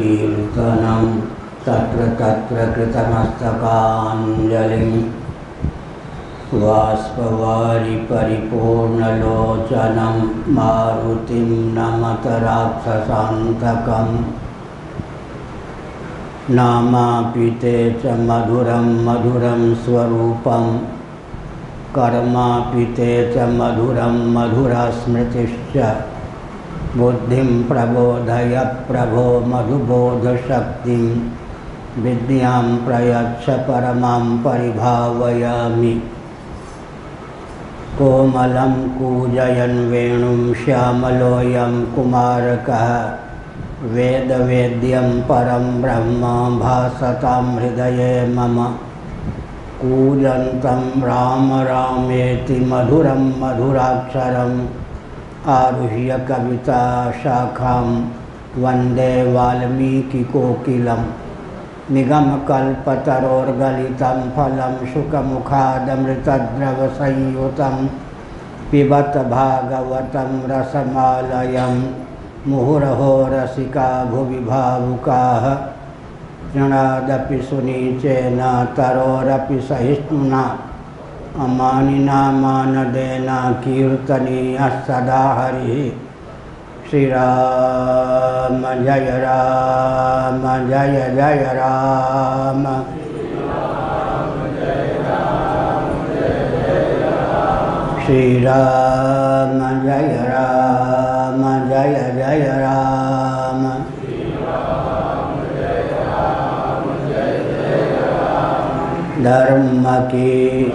कीर्तनं तत्र तत्र कृतमस्तकाञ्जलिं वाष्पवारि परिपूर्णलोचनं मारुतिं नमत राक्षसान्तकम् नामापिते च मधुरं मधुरं स्वरूपं कर्मापिते च मधुरं मधुरस्मृतिश्च बुद्धिं प्रबोधय प्रभो मधुबोधशक्तिं विद्यां प्रयच्छ परमां परिभावयामि। कोमलं कूजयन् वेणुं श्यामलोऽयं कुमारकः वेदवेद्यं परं ब्रह्म भासतां हृदये मम। कूजन्तं राम रामेति मधुरं मधुराक्षरम् आरुह्य कविता शाखां वंदे वाल्मीकिकोकिलं निगमकल्पतरोर्गलितं फलं शुकमुखादमृतद्रवसंयुतं पिबत भागवतं रसमालयम् मुहुरहो रसिका भुवि भावुकाः सुनीचेन तरोरपि सहिष्णुना अमानिना मानदेन कीर्तनीयः सदा श्री राम जय राम, जय जय राम। श्री राम जय राम, जय जय राम। धर्म की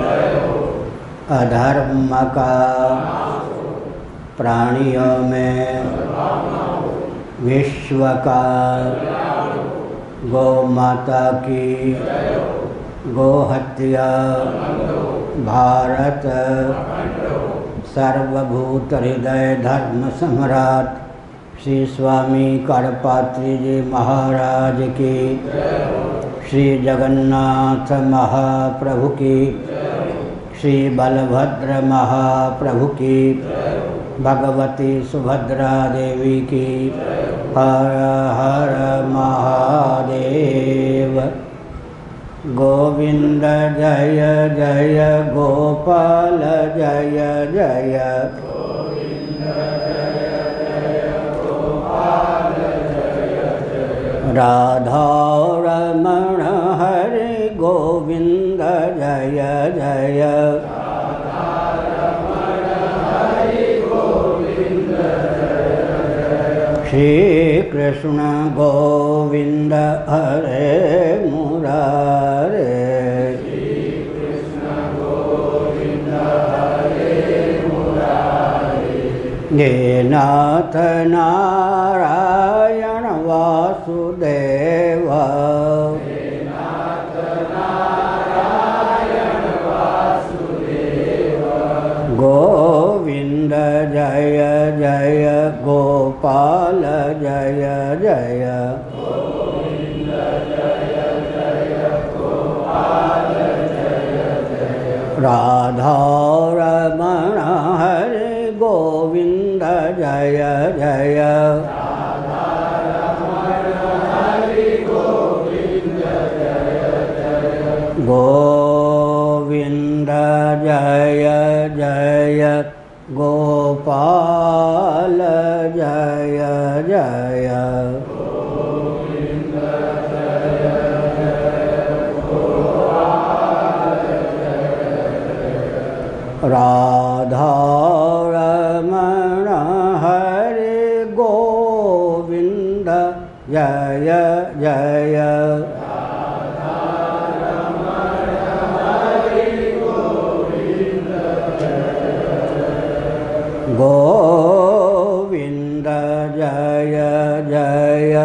अधर्म का प्राणियों में विश्व का गौ माता की गो हत्या भारत सर्वभूत हृदय धर्म सम्राट श्री स्वामी कड़पात्री जी महाराज की, श्री जगन्नाथ महाप्रभु की श्री बलभद्र महाप्रभु की भगवती सुभद्रा देवी की। हर हर महादेव। गोविंद जय जय गोपाल जय जय। राधा रमण हरे गोविंद जय जय। श्री कृष्ण गोविंद हरे मुरारे। नारायण वासुदेव। गोपाल जय जय। राधा रमण हरे गोविंद जय जय। गोविंद जय जय। गोपाल जय जय। राधा रमण हरे गोविंद जय जय। गोविंद जय जय।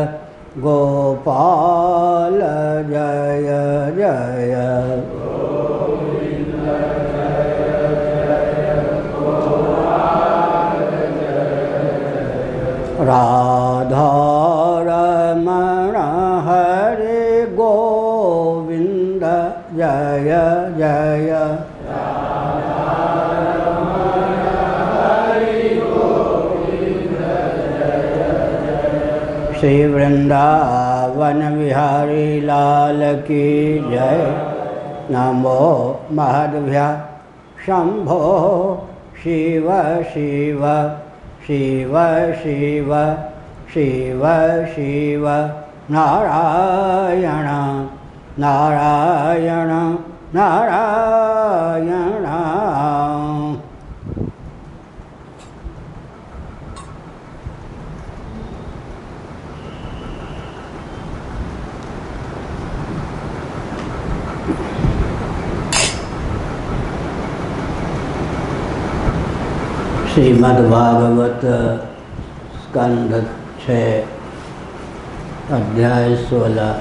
गोपाल जय जय। राधा श्री वृंदावन बिहारी लाल की जय नमो महद्भ्य शंभो शिव शिव शिव शिव शिव शिव। नारायण नारायण नारायण। श्रीमद्भागवत स्कंध अध्याय सोलह।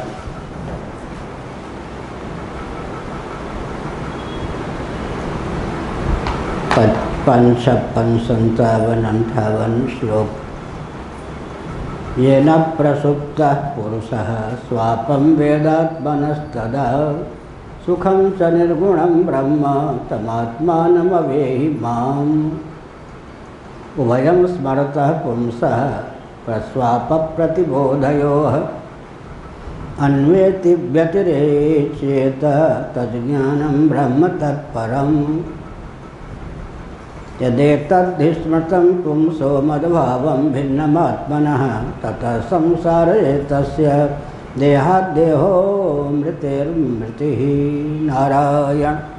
पचपन, छप्पन संतावन अंठावन श्लोक। येन प्रसुप्तः पुरुषः स्वापं वेदात्मनस्तदा। सुखं च निर्गुणं ब्रह्म, तमात्मानमवेहि माम्। उभयं स्मरतः पुंसः प्रस्वापप्रतिबोधयोः। अन्वेति व्यतिरेचेत तज्ज्ञानं ब्रह्म तत्परम्। यदेतद्धि पुंसो मद्भावं भिन्नमात्मनः, ततः संसारे तस्य देहाद्देहो मृतेर्मृतिः। नारायण।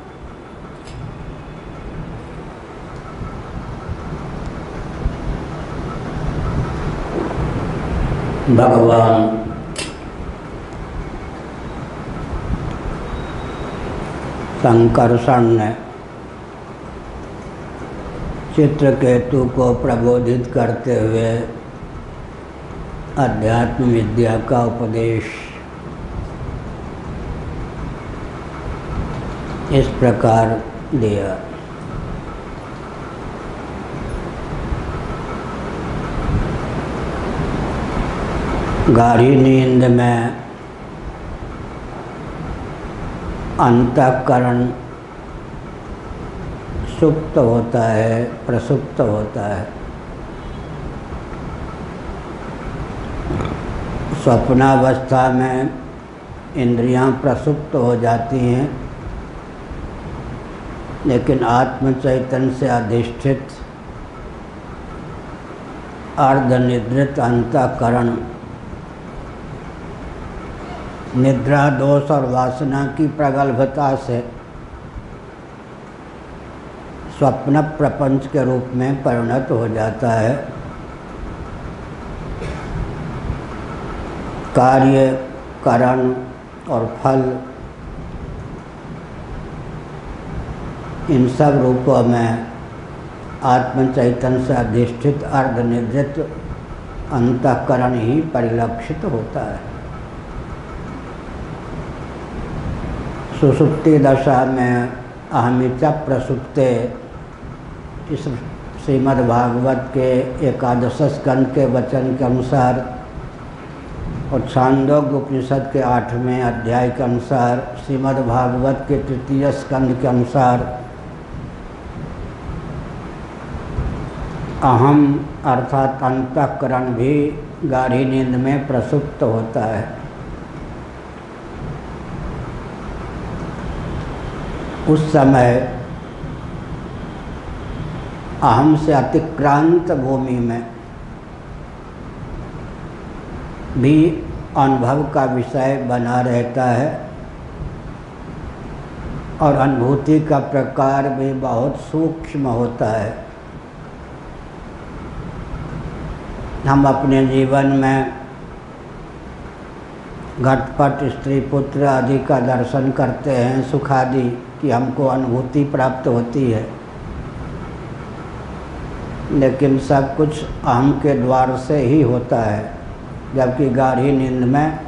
भगवान। संकर्षण ने चित्रकेतु को प्रबोधित करते हुए अध्यात्म विद्या का उपदेश इस प्रकार दिया। गाढ़ी नींद में अंतकरण सुप्त होता है, प्रसुप्त होता है। स्वप्नावस्था में इंद्रियाँ प्रसुप्त हो जाती हैं, लेकिन आत्म चैतन्य से अधिष्ठित अर्धनिद्रित अंतकरण निद्रा दोष और वासना की प्रगल्भता से स्वप्न प्रपंच के रूप में परिणत हो जाता है। कार्य, करण और फल, इन सब रूपों में आत्मचैतन से अधिष्ठित अर्धनिद्रित अंतकरण ही परिलक्षित होता है। सुसुप्ति दशा में अहमिचा प्रसुप्ते इस श्रीमद्भागवत के एकादश स्कंद के वचन के अनुसार और छांदोग्य उपनिषद के आठवें अध्याय के अनुसार, श्रीमद्भागवत के तृतीय स्कंद के अनुसार अहम अर्थात अंतकरण भी गाढ़ी नींद में प्रसुप्त होता है। उस समय अहम से अतिक्रांत भूमि में भी अनुभव का विषय बना रहता है और अनुभूति का प्रकार भी बहुत सूक्ष्म होता है। हम अपने जीवन में घटपट स्त्री पुत्र आदि का दर्शन करते हैं सुख आदि की हमको अनुभूति प्राप्त होती है। लेकिन सब कुछ अहम के द्वार से ही होता है, जबकि गाढ़ी नींद में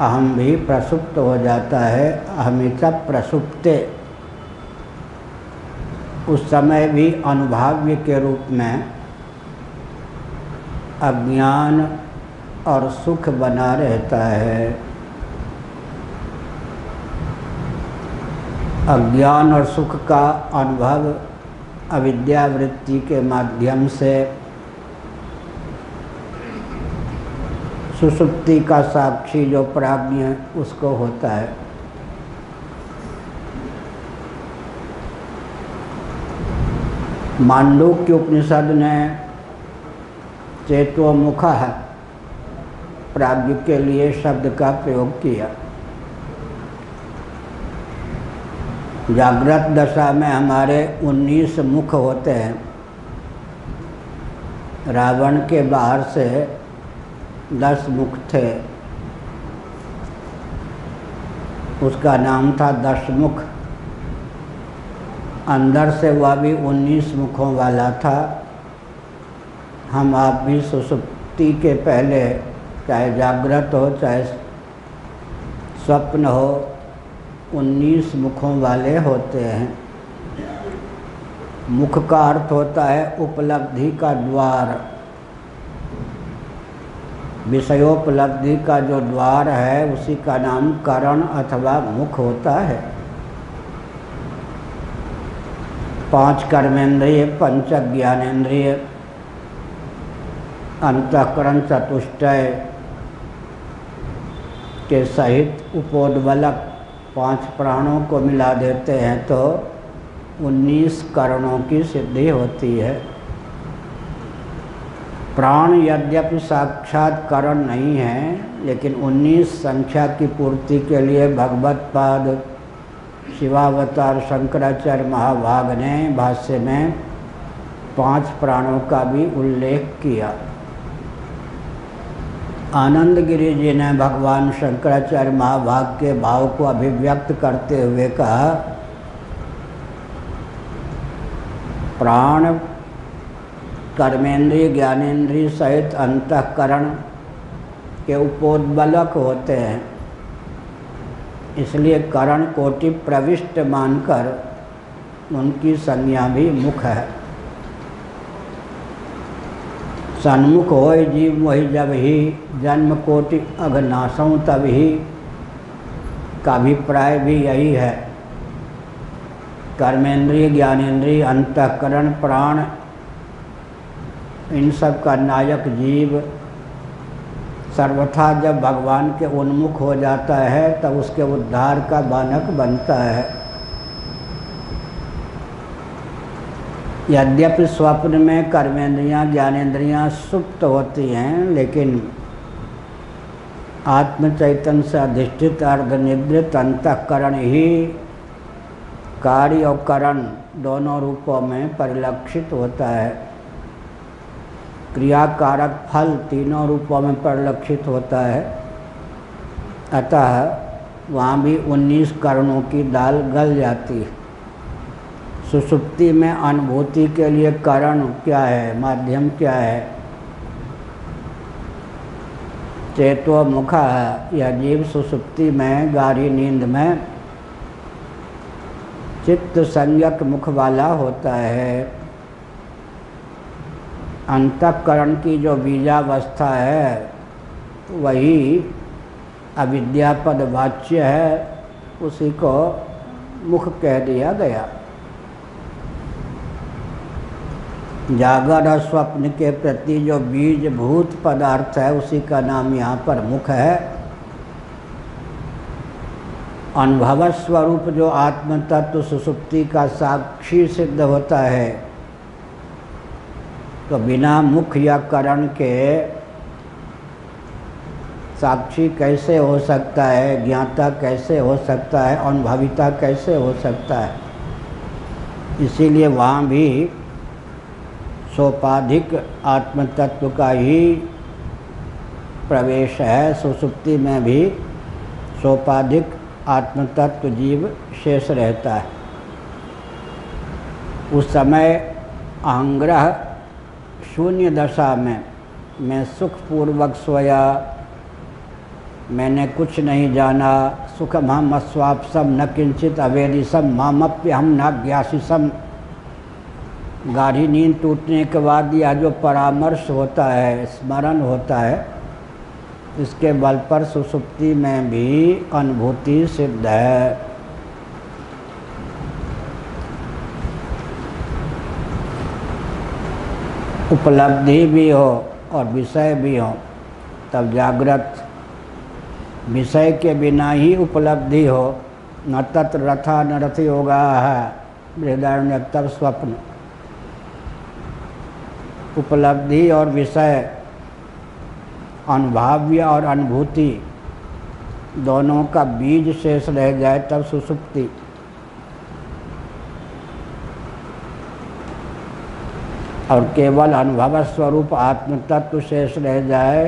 अहम भी प्रसुप्त हो जाता है हमेशा प्रसुप्ते। उस समय भी अनुभाव्य के रूप में अज्ञान और सुख बना रहता है। अज्ञान और सुख का अनुभव अविद्यावृत्ति के माध्यम से सुसुप्ति का साक्षी जो प्राज्ञ उसको होता है। मांडूक्य उपनिषद ने चेतोमुख प्राज्ञ के लिए शब्द का प्रयोग किया। जागृत दशा में हमारे 19 मुख होते हैं। रावण के बाहर से दस मुख थे। उसका नाम था दशमुख। अंदर से वह भी उन्नीस मुखों वाला था। हम आप भी सुसुप्ति के पहले, चाहे जागृत हो, चाहे स्वप्न हो उन्नीस मुखों वाले होते हैं। मुख का अर्थ होता है उपलब्धि का द्वार। विषयोपलब्धि का जो द्वार है, उसी का नाम करण अथवा मुख होता है। पाँच कर्मेंद्रिय, पंच ज्ञानेन्द्रिय अंतकरण चतुष्टय के सहित उपोदबलक पाँच प्राणों को मिला देते हैं तो उन्नीस करणों की सिद्धि होती है। प्राण यद्यपि साक्षात करण नहीं है, लेकिन उन्नीस संख्या की पूर्ति के लिए भगवत पाद, शिवावतार शंकराचार्य महाभाग ने भाष्य में पाँच प्राणों का भी उल्लेख किया। आनंद गिरी जी ने भगवान शंकराचार्य महाभाग के भाव को अभिव्यक्त करते हुए कहा, प्राण कर्मेंद्रिय ज्ञानेन्द्रिय सहित अंतकरण के उपोद्बलक होते हैं। इसलिए करण कोटि प्रविष्ट मानकर उनकी संज्ञा भी मुख है। सन्मुख हो जीव वही जब ही, जन्म कोटि अघनाशों तब ही। का अभिप्राय भी यही है। कर्मेंद्रिय ज्ञानेन्द्रिय अंतकरण, प्राण, इन सब का नायक जीव। सर्वथा जब भगवान के उन्मुख हो जाता है, तब उसके उद्धार का बानक बनता है। यद्यपि स्वप्न में कर्मेंद्रियाँ ज्ञानेन्द्रियाँ सुप्त होती हैं, लेकिन आत्म चैतन्य से अधिष्ठित, अर्धनिद्रित, अंतकरण ही कार्य और करण दोनों रूपों में परिलक्षित होता है। क्रियाकारक फल तीनों रूपों में परिलक्षित होता है। अतः वहाँ भी उन्नीस करणों की दाल गल जाती है। सुसुप्ति में अनुभूति के लिए करण क्या है? माध्यम क्या है? चेतो मुखा है। यह जीव सुसुप्ति में, गाढ़ी नींद में चित्त संयक मुख वाला होता है। अंतकरण की जो बीजावस्था है, वही अविद्यापद वाच्य है। उसी को मुख कह दिया गया। जागर और स्वप्न के प्रति जो बीज भूत पदार्थ है, उसी का नाम यहाँ पर मुख है। अनुभव स्वरूप जो आत्म तत्व सुसुप्ति का साक्षी सिद्ध होता है तो बिना मुख या करण के साक्षी कैसे हो सकता है, ज्ञाता कैसे हो सकता है, अनुभविता कैसे हो सकता है? इसीलिए वहाँ भी सोपाधिक आत्म तत्व का ही प्रवेश है। सुसुप्ति में भी सोपाधिक आत्म तत्व जीव शेष रहता है। उस समय अहंग्रह शून्य दशा में, मैं सुखपूर्वक सोया, मैंने कुछ नहीं जाना सुखम हम अस्वापसम न किंचित अवेदिसम मामप्य हम न ज्ञासिसम गाढ़ी नींद टूटने के बाद यह जो परामर्श होता है, स्मरण होता है, इसके बल पर सुसुप्ति में भी अनुभूति सिद्ध है। उपलब्धि भी हो और विषय भी हो, तब जागृत। विषय के बिना ही उपलब्धि हो, न तत्र रथा न रथ योगा है हृदय तब स्वप्न। उपलब्धि और विषय, अनुभाव्य और अनुभूति दोनों का बीज शेष रह जाए तब सुसुप्ति। और केवल अनुभव स्वरूप आत्म तत्व शेष रह जाए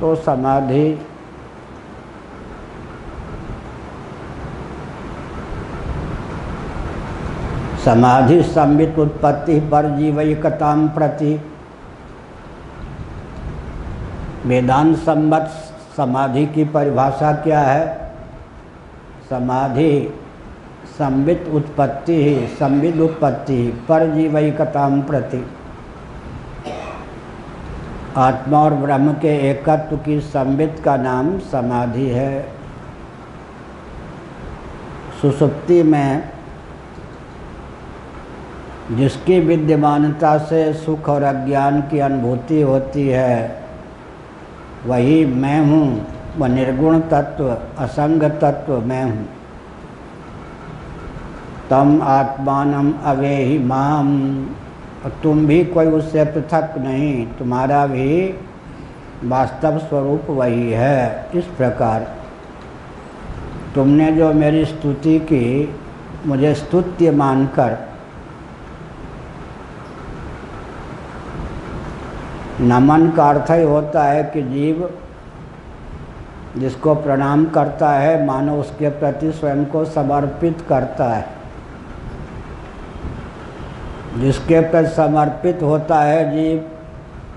तो समाधि समाधि संबित उत्पत्ति पर जीवयिकता प्रति वेदांत संबत समाधि की परिभाषा क्या है? समाधि संबित उत्पत्ति संबित उत्पत्ति पर जीवयिकता प्रति आत्मा और ब्रह्म के एकत्व की संबित का नाम समाधि है। सुसुप्ति में जिसकी विद्यमानता से सुख और अज्ञान की अनुभूति होती है, वही मैं हूँ, वह निर्गुण तत्व, असंग तत्व मैं हूँ। तम आत्मान अवे ही माम। तुम भी कोई उससे पृथक नहीं, तुम्हारा भी वास्तव स्वरूप वही है। इस प्रकार तुमने जो मेरी स्तुति की, मुझे स्तुत्य मानकर नमन का अर्थ ही होता है कि जीव जिसको प्रणाम करता है, मानो उसके प्रति स्वयं को समर्पित करता है। जिसके प्रति समर्पित होता है जीव,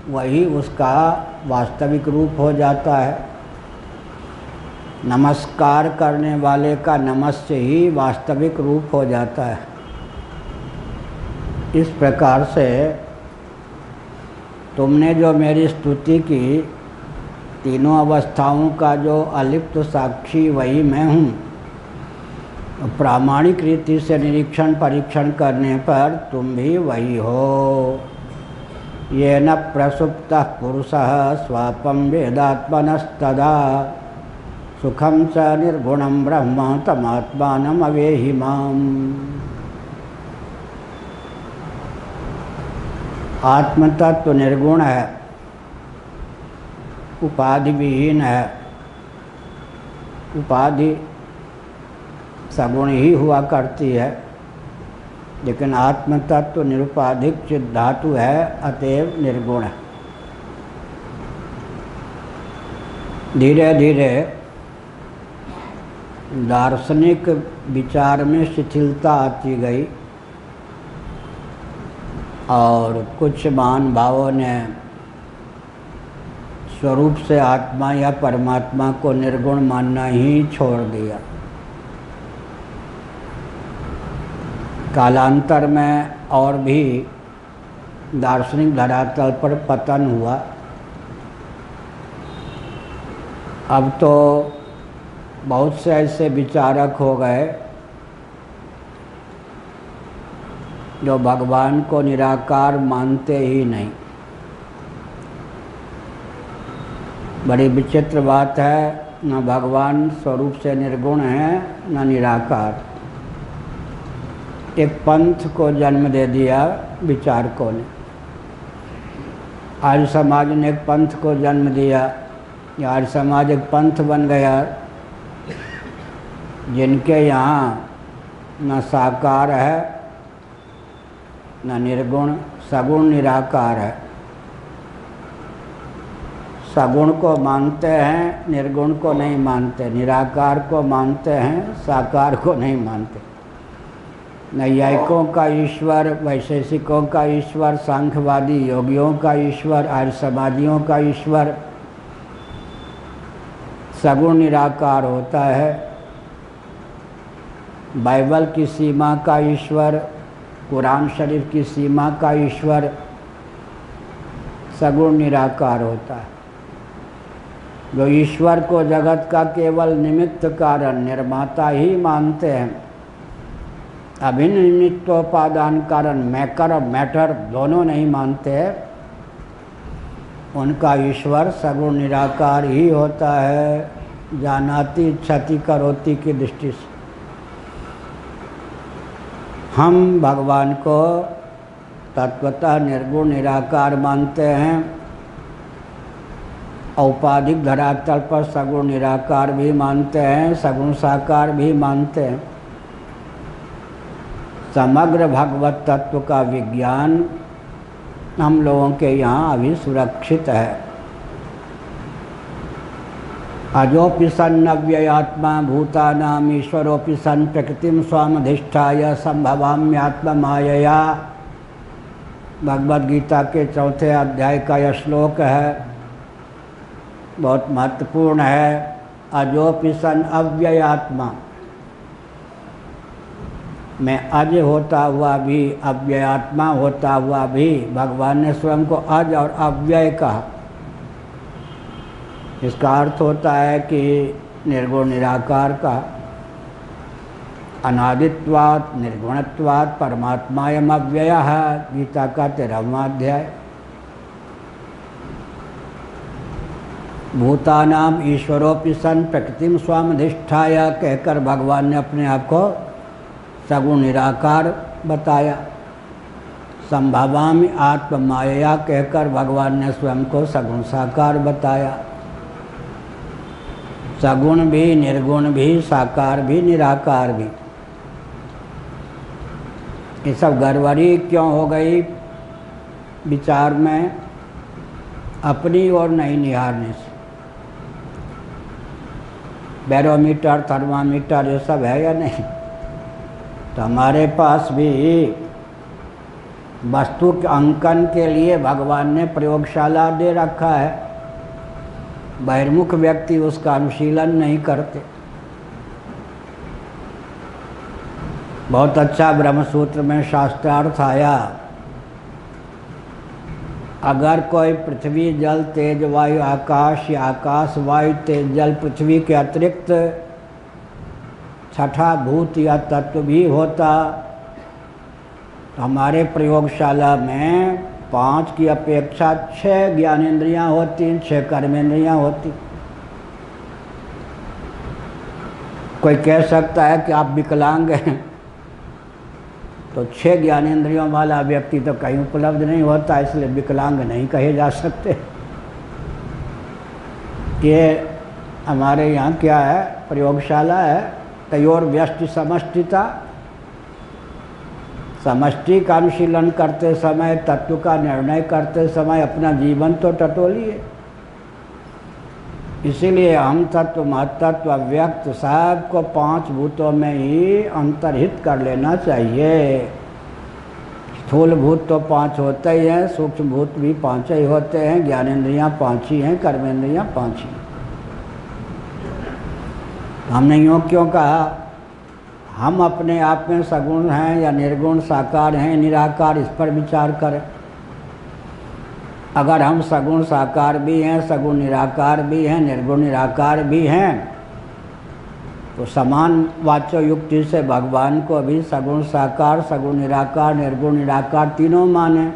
वही उसका वास्तविक रूप हो जाता है। नमस्कार करने वाले का नमस्य ही वास्तविक रूप हो जाता है। इस प्रकार से तुमने जो मेरी स्तुति की, तीनों अवस्थाओं का जो अलिप्त साक्षी, वही मैं हूँ। प्रामाणिक रीति से निरीक्षण, परीक्षण करने पर तुम भी वही हो। ये न प्रसुप्त पुरुष स्वापम वेदात्मनस्तदा सुखम स निर्गुणम ब्रह्म तमात्मान अवेहिमाम आत्म तत्व निर्गुण है उपाधि विहीन है। उपाधि सगुण ही हुआ करती है, लेकिन आत्म तत्व निरुपाधिक चित धातु है, अतएव निर्गुण है। धीरे धीरे दार्शनिक विचार में शिथिलता आती गई। और कुछ महान भावों ने स्वरूप से आत्मा या परमात्मा को निर्गुण मानना ही छोड़ दिया। कालांतर में और भी दार्शनिक धरातल पर पतन हुआ। अब तो बहुत से ऐसे विचारक हो गए जो भगवान को निराकार मानते ही नहीं। बड़ी विचित्र बात है, न भगवान स्वरूप से निर्गुण है, न निराकार। एक पंथ को जन्म दे दिया विचारकों ने। आर्य समाज ने एक पंथ को जन्म दिया आर्य समाज एक पंथ बन गया, जिनके यहाँ न साकार है न निर्गुण सगुण निराकार है। सगुण को मानते हैं, निर्गुण को नहीं मानते, निराकार को मानते हैं, साकार को नहीं मानते। नैयायिकों का ईश्वर, वैशेषिकों का ईश्वर, सांख्यवादी योगियों का ईश्वर, आर्य समाजियों का ईश्वर। सगुण निराकार होता है। बाइबल की सीमा का ईश्वर कुरान शरीफ की सीमा का ईश्वर सगुण निराकार होता है। जो ईश्वर को जगत का केवल निमित्त कारण निर्माता ही मानते हैं, अभिन्न निमित्तोपादान कारण मैकर और मैटर दोनों नहीं मानते हैं उनका ईश्वर सगुण निराकार ही होता है। जानाती क्षति करोती की दृष्टि से। हम भगवान को तत्वतः निर्गुण, निराकार मानते हैं। औपाधिक धरातल पर सगुण, निराकार भी मानते हैं, सगुण साकार भी मानते हैं। समग्र भगवत तत्व का विज्ञान हम लोगों के यहाँ अभी सुरक्षित है। अजोपि सन्नव्ययात्मा भूतानाम ईश्वरोपि सन प्रकृतिम स्वामधिष्ठाय संभवाम्यात्म मायया गीता के चौथे अध्याय का यह श्लोक है बहुत महत्वपूर्ण है। अजोपि सन अव्ययात्मा मैं अज होता हुआ भी, अव्ययात्मा होता हुआ भी भगवान ने स्वयं को अज और अव्यय कहा। इसका अर्थ होता है कि निर्गुण निराकार का अनादित्वात, निर्गुणत्वात, परमात्मायम अव्यय है गीता का तेरहवा अध्याय। भूतानाम ईश्वरोपि सन प्रकृतिम स्वामधिष्ठाय, कहकर भगवान ने अपने आप को सगुण निराकार बताया। संभवामी आत्म माया कहकर भगवान ने स्वयं को सगुण साकार बताया। सगुण भी, निर्गुण भी, साकार भी, निराकार भी। ये सब गड़बड़ी क्यों हो गई? विचार में अपनी और नहीं निहारने से। बैरोमीटर, थर्मामीटर, ये सब है या नहीं? तो हमारे पास भी वस्तु के अंकन के लिए भगवान ने प्रयोगशाला दे रखा है। बहिर्मुख व्यक्ति उसका अनुशीलन नहीं करते। बहुत अच्छा ब्रह्मसूत्र में शास्त्रार्थ आया। अगर कोई पृथ्वी, जल, तेज वायु, आकाश या आकाश वायु, तेज जल पृथ्वी के अतिरिक्त छठा भूत या तत्व भी होता तो हमारे प्रयोगशाला में पाँच की अपेक्षा छह ज्ञानेन्द्रियाँ होती, छह कर्मेंद्रियाँ होती। कोई कह सकता है कि आप विकलांग हैं तो छह ज्ञानेन्द्रियों वाला व्यक्ति तो कहीं उपलब्ध नहीं होता, इसलिए विकलांग नहीं कहे जा सकते। ये हमारे यहाँ क्या है, प्रयोगशाला है तयोर व्यष्टि समष्टिता समष्टि का अनुशीलन करते समय, तत्व का निर्णय करते समय अपना जीवन तो टटोलिए। इसीलिए हम तत्व महतत्व व्यक्त सबको पाँच भूतों में ही अंतर्हित कर लेना चाहिए। स्थूल भूत तो पाँच होते ही हैं, सूक्ष्म भूत भी पाँच ही होते हैं, ज्ञानेन्द्रियाँ पाँच ही हैं कर्मेंद्रियाँ पाँच ही। हमने यूँ क्यों कहा? हम अपने आप में सगुण हैं या निर्गुण, साकार हैं, निराकार, इस पर विचार करें। अगर हम सगुण, साकार भी हैं, सगुण निराकार भी हैं, निर्गुण निराकार भी हैं तो समान वाच्य युक्ति से भगवान को भी सगुण, साकार, सगुण निराकार, निर्गुण निराकार तीनों माने।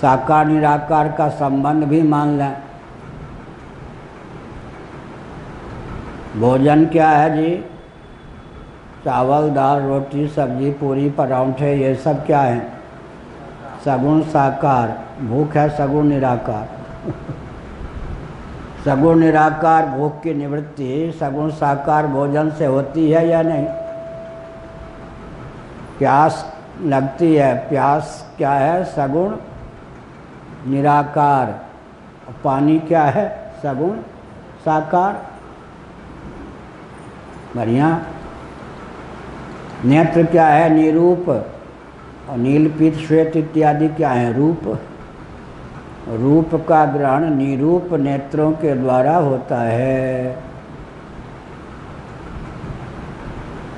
साकार, निराकार का संबंध भी मान लें। भोजन क्या है जी? चावल, दाल, रोटी, सब्ज़ी, पूरी, परांठे, ये सब क्या है? सगुण साकार, भूख है सगुण निराकार। सगुण निराकार, भूख की निवृत्ति, सगुण साकार भोजन से होती है या नहीं? प्यास लगती है, प्यास क्या है? सगुण निराकार। पानी क्या है? सगुण साकार। बढ़िया। नेत्र क्या है? निरूप। और नीलपीत श्वेत इत्यादि क्या है? रूप। रूप का ग्रहण निरूप नेत्रों के द्वारा होता है।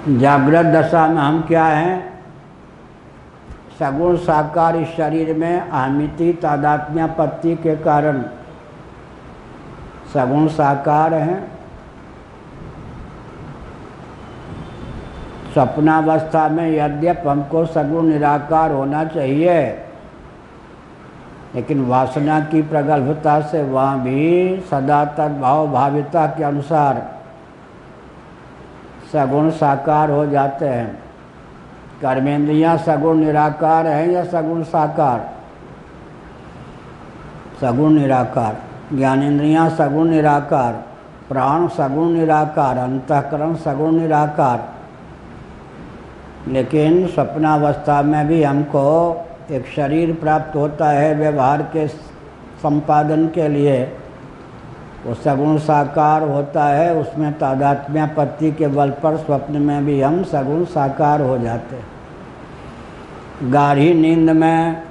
जागृत दशा में हम क्या हैं? सगुण साकार इस शरीर में अहमिति तादात्म्यापत्ति के कारण। सगुण साकार हैं। स्वप्नावस्था में यद्यप हमको सगुण निराकार होना चाहिए। लेकिन वासना की प्रगल्भता से वहाँ भी सदा तद्भाव भाविता के अनुसार सगुण साकार हो जाते हैं। कर्मेंद्रियाँ सगुण निराकार हैं या सगुण साकार? सगुण निराकार। ज्ञानेन्द्रियाँ सगुण निराकार। प्राण सगुण निराकार। अंतकरण सगुण निराकार। लेकिन स्वप्नावस्था में भी हमको एक शरीर प्राप्त होता है व्यवहार के संपादन के लिए। वो सगुण साकार होता है, उसमें तादात्म्यापत्ति के बल पर स्वप्न में भी हम सगुण साकार हो जाते हैं। गाढ़ी नींद में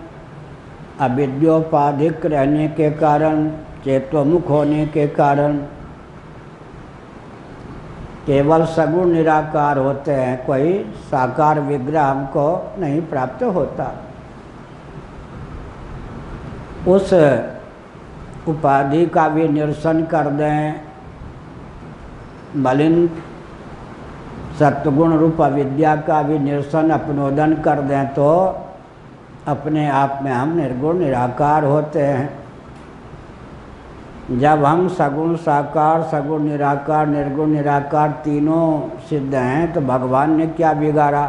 अविद्योपाधिक रहने के कारण, चेतोमुख होने के कारण केवल सगुण निराकार होते हैं, कोई साकार विग्रह हमको नहीं प्राप्त होता। उस उपाधि का भी निरसन कर दें। मलिन सत्गुण रूप विद्या का भी निरसन अपनोदन कर दें तो अपने आप में हम निर्गुण निराकार होते हैं। जब हम सगुण, साकार, सगुण, निराकार, निर्गुण, निराकार तीनों सिद्ध हैं तो भगवान ने क्या बिगाड़ा?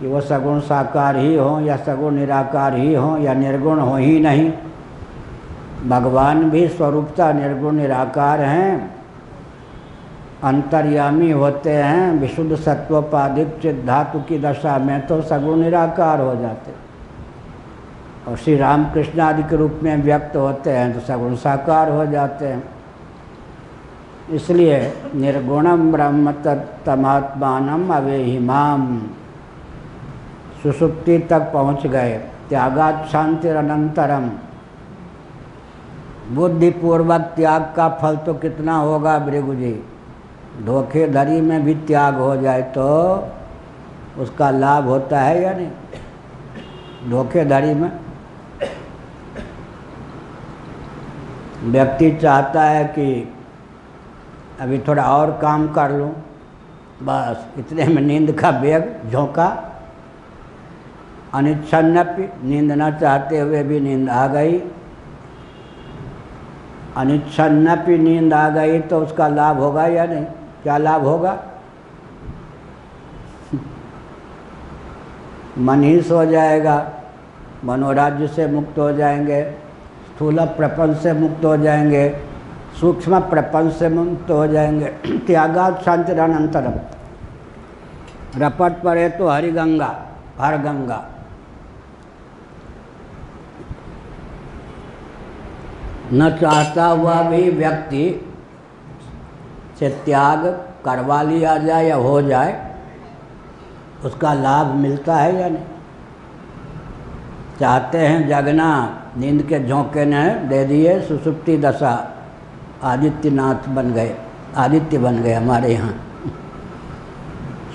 कि वो सगुण, साकार ही हो, या सगुण, निराकार ही हो, या निर्गुण हो ही नहीं। भगवान भी स्वरूपता, निर्गुण, निराकार हैं। अंतर्यामी होते हैं, विशुद्ध सत्वोपाधिक चित धातु की दशा में तो सगुण, निराकार हो जाते। और श्री रामकृष्ण आदि के रूप में व्यक्त होते हैं तो सगुण साकार हो जाते हैं। इसलिए निर्गुणम ब्रह्म तत्तमात्मान अवेहिमाम सुसुप्ति तक पहुँच गए, त्यागात शांतिरनंतरम बुद्धिपूर्वक त्याग का फल तो कितना होगा भृगु जी? धोखेधड़ी में भी त्याग हो जाए तो उसका लाभ होता है या नहीं? धोखेधड़ी में? व्यक्ति चाहता है कि अभी थोड़ा और काम कर लूँ, बस इतने में नींद का बेग झोंका। अनिच्छन्नपि नींद न चाहते हुए भी नींद आ गई। अनिच्छन्नपि नींद आ गई तो उसका लाभ होगा या नहीं? क्या लाभ होगा? मन ही सो जाएगा, मनोराज्य से मुक्त हो जाएँगे। स्थूल प्रपंच से मुक्त हो जाएँगे, सूक्ष्म प्रपंच से मुक्त हो जाएँगे। त्यागा शांतिरनंतरम। रपट पड़े तो हरिगंगा हर गंगा न चाहता हुआ भी व्यक्ति से त्याग करवा लिया जाए या हो जाए, उसका लाभ मिलता है या नहीं? चाहते हैं जगना नींद के झोंके ने दे दिए, सुसुप्ति दशा, आदित्यनाथ बन गए, आदित्य बन गए हमारे यहाँ।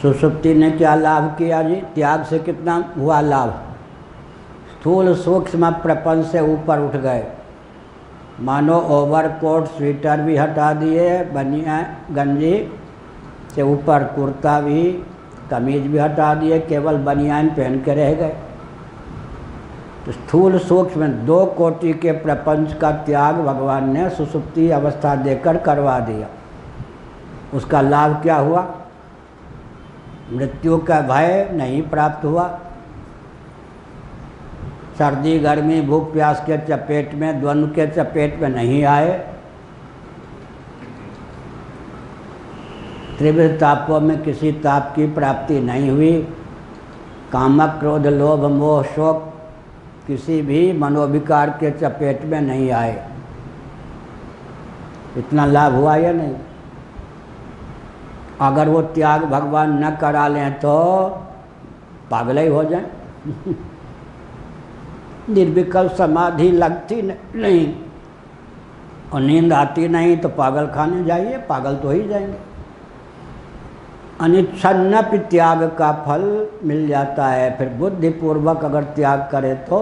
सुसुप्ति ने क्या लाभ किया जी? त्याग से कितना हुआ लाभ? स्थूल सूक्ष्म प्रपंच से ऊपर उठ गए। मानो ओवरकोट स्वेटर भी हटा दिए, बनिया गंजी से ऊपर कुर्ता भी, कमीज भी हटा दिए, केवल बनियान पहन के रह गए। तो स्थूल सूक्ष्म दो कोटि के प्रपंच का त्याग भगवान ने सुसुप्ति अवस्था देकर करवा दिया। उसका लाभ क्या हुआ? मृत्यु का भय नहीं प्राप्त हुआ। सर्दी, गर्मी, भूख, प्यास के चपेट में द्वंद्व के चपेट में नहीं आए। त्रिवृ तापों में किसी ताप की प्राप्ति नहीं हुई। कामक, क्रोध, लोभ, मोह, शोक किसी भी मनोविकार के चपेट में नहीं आए। इतना लाभ हुआ या नहीं? अगर वो त्याग भगवान न करा लें तो पागल ही हो जाए। निर्विकल्प समाधि लगती नहीं। और नींद आती नहीं तो पागल खाने जाइए, पागल तो ही जाएँगे। अनिच्छन्नप त्याग का फल मिल जाता है। फिर बुद्धिपूर्वक अगर त्याग करे तो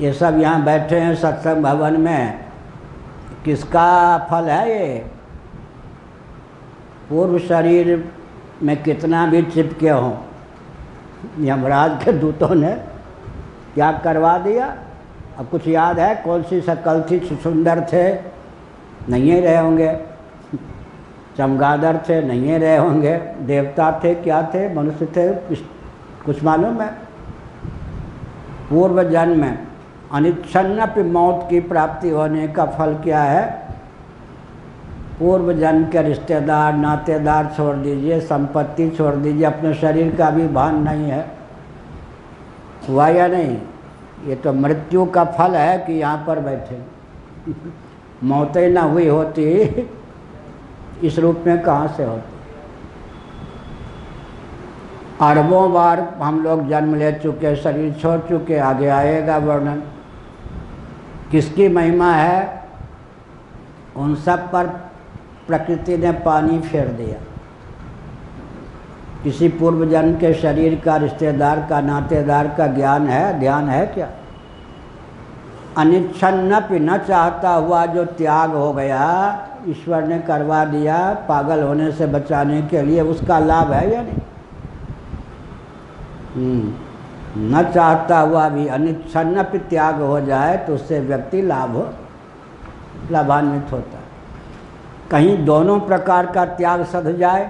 ये सब यहाँ बैठे हैं सत्संग भवन में। किसका फल है ये? पूर्व शरीर में कितना भी चिपके हों, यमराज के दूतों ने त्याग करवा दिया। अब कुछ याद है कौन सी शकल थी? सुंदर थे, नहीं रहे होंगे। चमगादड़ थे, नहीं रहे होंगे। देवता थे, क्या थे? मनुष्य थे, कुछ मालूम है? पूर्व जन्म में अनिच्छन्न मौत की प्राप्ति होने का फल क्या है? पूर्व जन्म के रिश्तेदार, नातेदार छोड़ दीजिए, संपत्ति छोड़ दीजिए, अपने शरीर का भी भान नहीं है। हुआ या नहीं? ये तो मृत्यु का फल है कि यहाँ पर बैठे। मौतें ना हुई होती। इस रूप में कहाँ से होती? अरबों बार हम लोग जन्म ले चुके, शरीर छोड़ चुके, आगे आएगा वर्णन। किसकी महिमा है? उन सब पर प्रकृति ने पानी फेर दिया। किसी पूर्व जन्म के शरीर का, रिश्तेदार का, नातेदार का ज्ञान है? ध्यान है क्या? अनिच्छन्न न चाहता हुआ जो त्याग हो गया ईश्वर ने करवा दिया पागल होने से बचाने के लिए उसका लाभ है या नहीं? हम्म, न चाहता हुआ भी अनिच्छन्न त्याग हो जाए तो उससे व्यक्ति लाभ हो लाभान्वित होता है। कहीं दोनों प्रकार का त्याग सध जाए।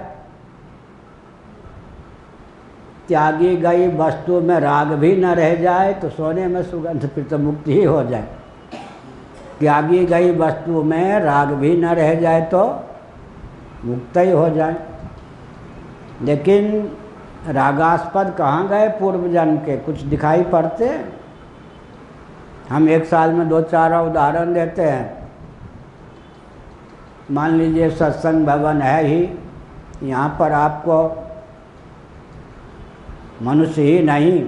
त्यागी गई वस्तु में राग भी न रह जाए तो सोने में सुगंध फिर तो ही हो जाए। त्यागी गई वस्तु में, राग भी न रह जाए तो मुक्त ही हो जाए। लेकिन रागास्पद कहाँ गए पूर्व जन्म के? कुछ दिखाई पड़ते? हम एक साल में दो चार उदाहरण देते हैं। मान लीजिए सत्संग भवन है ही, यहाँ पर आपको मनुष्य ही नहीं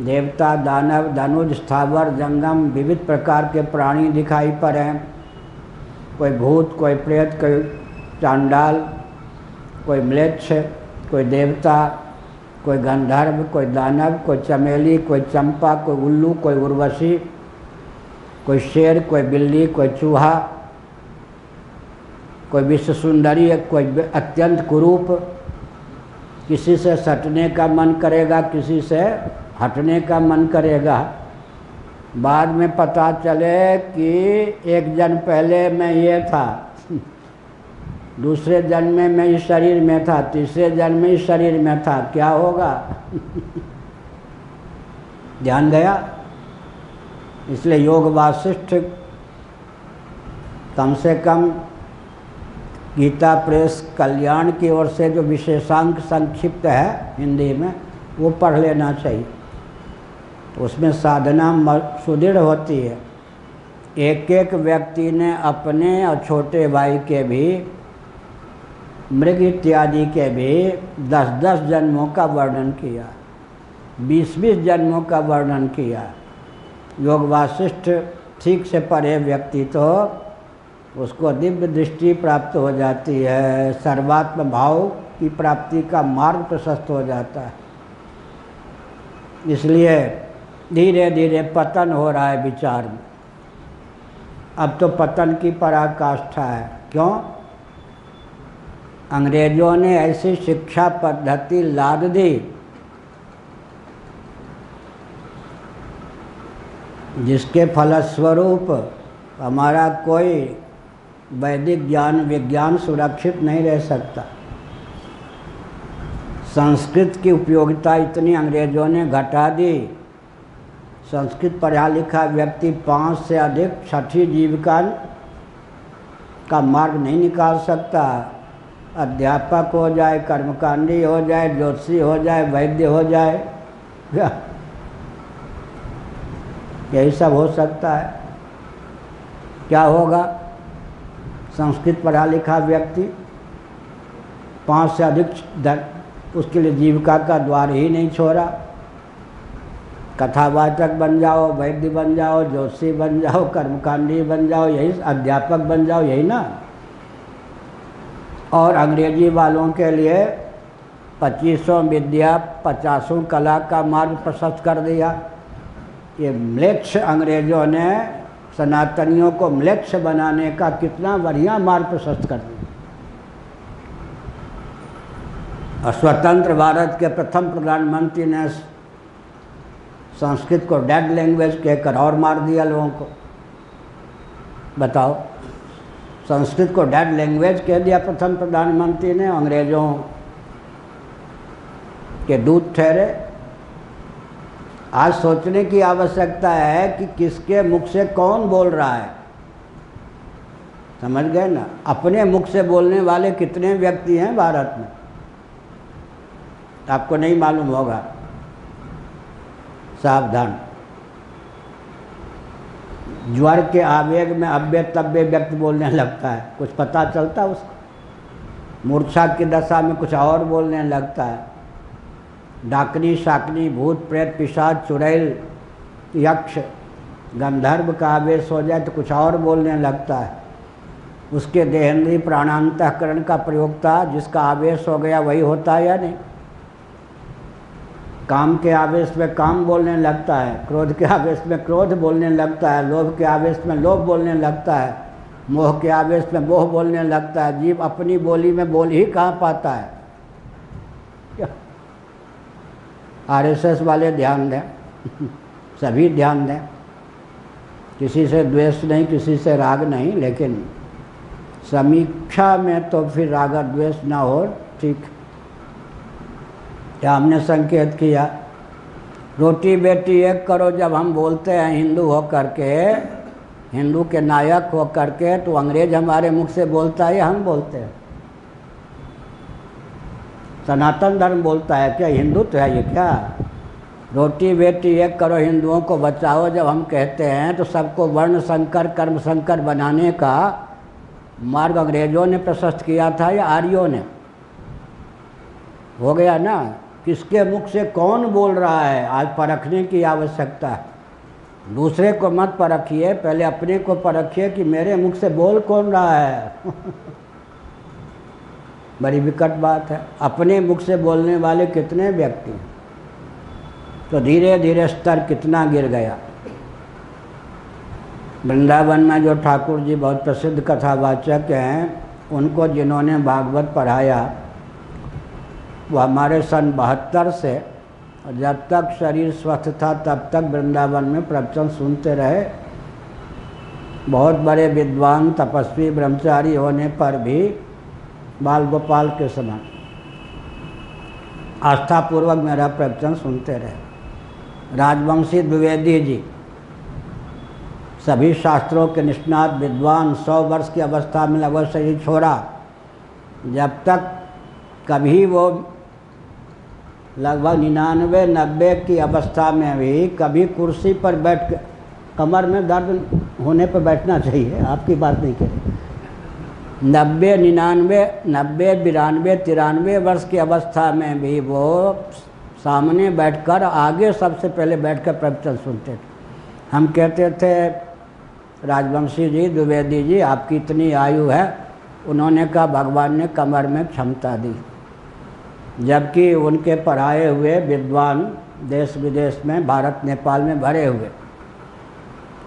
देवता, दानव धनुज स्थावर, जंगम, विविध प्रकार के प्राणी दिखाई पड़े। कोई भूत, कोई प्रेत, कोई चांडाल, कोई म्लेच्छ कोई देवता, कोई गंधर्व, कोई दानव, कोई चमेली, कोई चंपा, कोई उल्लू, कोई उर्वशी, कोई शेर, कोई बिल्ली, कोई चूहा, कोई विश्व सुंदरी, कोई अत्यंत कुरूप। किसी से सटने का मन करेगा, किसी से हटने का मन करेगा। बाद में पता चले कि एक जन्म पहले मैं ये था, दूसरे जन्म में मैं इस शरीर में था, तीसरे जन्म में इस शरीर में था। क्या होगा? ध्यान गया। इसलिए योग वासिष्ठ कम से कम गीता प्रेस कल्याण की ओर से जो विशेषांक संक्षिप्त है हिंदी में, वो पढ़ लेना चाहिए। उसमें साधना सुदृढ़ होती है। एक एक व्यक्ति ने अपने और छोटे भाई के भी, मृग इत्यादि के भी दस दस जन्मों का वर्णन किया। बीस बीस जन्मों का वर्णन किया। योग वासिष्ठ ठीक से पढ़े व्यक्ति तो उसको दिव्य दृष्टि प्राप्त हो जाती है। सर्वात्म भाव की प्राप्ति का मार्ग प्रशस्त हो जाता है। इसलिए धीरे धीरे पतन हो रहा है विचार में। अब तो पतन की पराकाष्ठा है। क्यों? अंग्रेज़ों ने ऐसी शिक्षा पद्धति लाद दी। जिसके फलस्वरूप हमारा कोई वैदिक ज्ञान, विज्ञान सुरक्षित नहीं रह सकता। संस्कृत की उपयोगिता इतनी अंग्रेज़ों ने घटा दी। संस्कृत पढ़ा लिखा व्यक्ति पाँच से अधिक छठी जीविका का मार्ग नहीं निकाल सकता। अध्यापक हो जाए, कर्मकांडी हो जाए ज्योतिषी हो जाए, वैद्य हो जाए, यही सब हो सकता है। क्या होगा? संस्कृत पढ़ा लिखा व्यक्ति पाँच से अधिक उसके लिए जीविका का द्वार ही नहीं छोड़ा। कथावाचक बन जाओ, वैद्य बन जाओ, ज्योतिषी बन जाओ, कर्मकांडी बन जाओ, यही अध्यापक बन जाओ, यही ना। और अंग्रेज़ी वालों के लिए पच्चीसों विद्या, पचासों कला का मार्ग प्रशस्त कर दिया। ये म्लेच्छ अंग्रेज़ों ने सनातनियों को म्लेच्छ बनाने का कितना बढ़िया मार्ग प्रशस्त कर दिया। स्वतंत्र भारत के प्रथम प्रधानमंत्री ने संस्कृत को डेड लैंग्वेज कहकर और मार दिया लोगों को। बताओ। संस्कृत को डेड लैंग्वेज कह दिया प्रथम प्रधानमंत्री ने, अंग्रेज़ों के दूत ठहरे। आज सोचने की आवश्यकता है कि किसके मुख से कौन बोल रहा है। समझ गए ना? अपने मुख से बोलने वाले कितने व्यक्ति हैं भारत में? आपको नहीं मालूम होगा। सावधान। ज्वर के आवेग में अव्य तव्य व्यक्त बोलने लगता है। कुछ पता चलता है उसको? मूर्छा की दशा में कुछ और बोलने लगता है। डाकनी, शाकनी, भूत, प्रेत, पिशाच, चुड़ैल, यक्ष, गंधर्व का आवेश हो जाए तो कुछ और बोलने लगता है। उसके देहेंद्रीय प्राणांतकरण का प्रयोग था जिसका आवेश हो गया वही होता है या नहीं? काम के आवेश में काम बोलने लगता है, क्रोध के आवेश में क्रोध बोलने लगता है, लोभ के आवेश में लोभ बोलने लगता है, मोह के आवेश में मोह बोलने लगता है, जीव अपनी बोली में बोल ही कहाँ पाता है? आरएसएस वाले ध्यान दें, सभी ध्यान दें। किसी से द्वेष नहीं, किसी से राग नहीं, लेकिन समीक्षा में तो फिर राग द्वेष ना हो, ठीक। क्या हमने संकेत किया, रोटी बेटी एक करो जब हम बोलते हैं हिंदू हो करके हिंदू के नायक हो करके तो अंग्रेज़ हमारे मुख से बोलता है या हम बोलते हैं? सनातन धर्म बोलता है क्या? हिंदू तो है ये क्या? रोटी बेटी एक करो, हिंदुओं को बचाओ। जब हम कहते हैं तो सबको वर्ण संकर, कर्म संकर बनाने का मार्ग अंग्रेज़ों ने प्रशस्त किया था या आर्यों ने? हो गया ना? किसके मुख से कौन बोल रहा है? आज परखने की आवश्यकता है। दूसरे को मत परखिए, पहले अपने को परखिए कि मेरे मुख से बोल कौन रहा है। बड़ी विकट बात है। अपने मुख से बोलने वाले कितने व्यक्ति हैं? तो धीरे धीरे स्तर कितना गिर गया। वृंदावन में जो ठाकुर जी बहुत प्रसिद्ध कथावाचक हैं, उनको जिन्होंने भागवत पढ़ाया वो हमारे सन बहत्तर से जब तक शरीर स्वस्थ था, तब तक वृंदावन में प्रवचन सुनते रहे। बहुत बड़े विद्वान, तपस्वी, ब्रह्मचारी होने पर भी बाल गोपाल के समान आस्थापूर्वक मेरा प्रवचन सुनते रहे। राजवंशी द्विवेदी जी, सभी शास्त्रों के निष्णात विद्वान, सौ वर्ष की अवस्था में लगभग शरीर छोड़ा। जब तक कभी वो लगभग निन्यानवे, नब्बे की अवस्था में भी कभी कुर्सी पर बैठ कमर में दर्द होने पर बैठना चाहिए, आपकी बात नहीं करें नब्बे, निन्यानवे, नब्बे, बिरानवे, तिरानवे वर्ष की अवस्था में भी वो सामने बैठकर आगे सबसे पहले बैठकर प्रवचन सुनते थे। हम कहते थे, राजवंशी जी, द्विवेदी जी, आपकी इतनी आयु है, उन्होंने कहा, भगवान ने कमर में क्षमता दी। जबकि उनके पढ़ाए हुए विद्वान देश विदेश में, भारत, नेपाल में भरे हुए।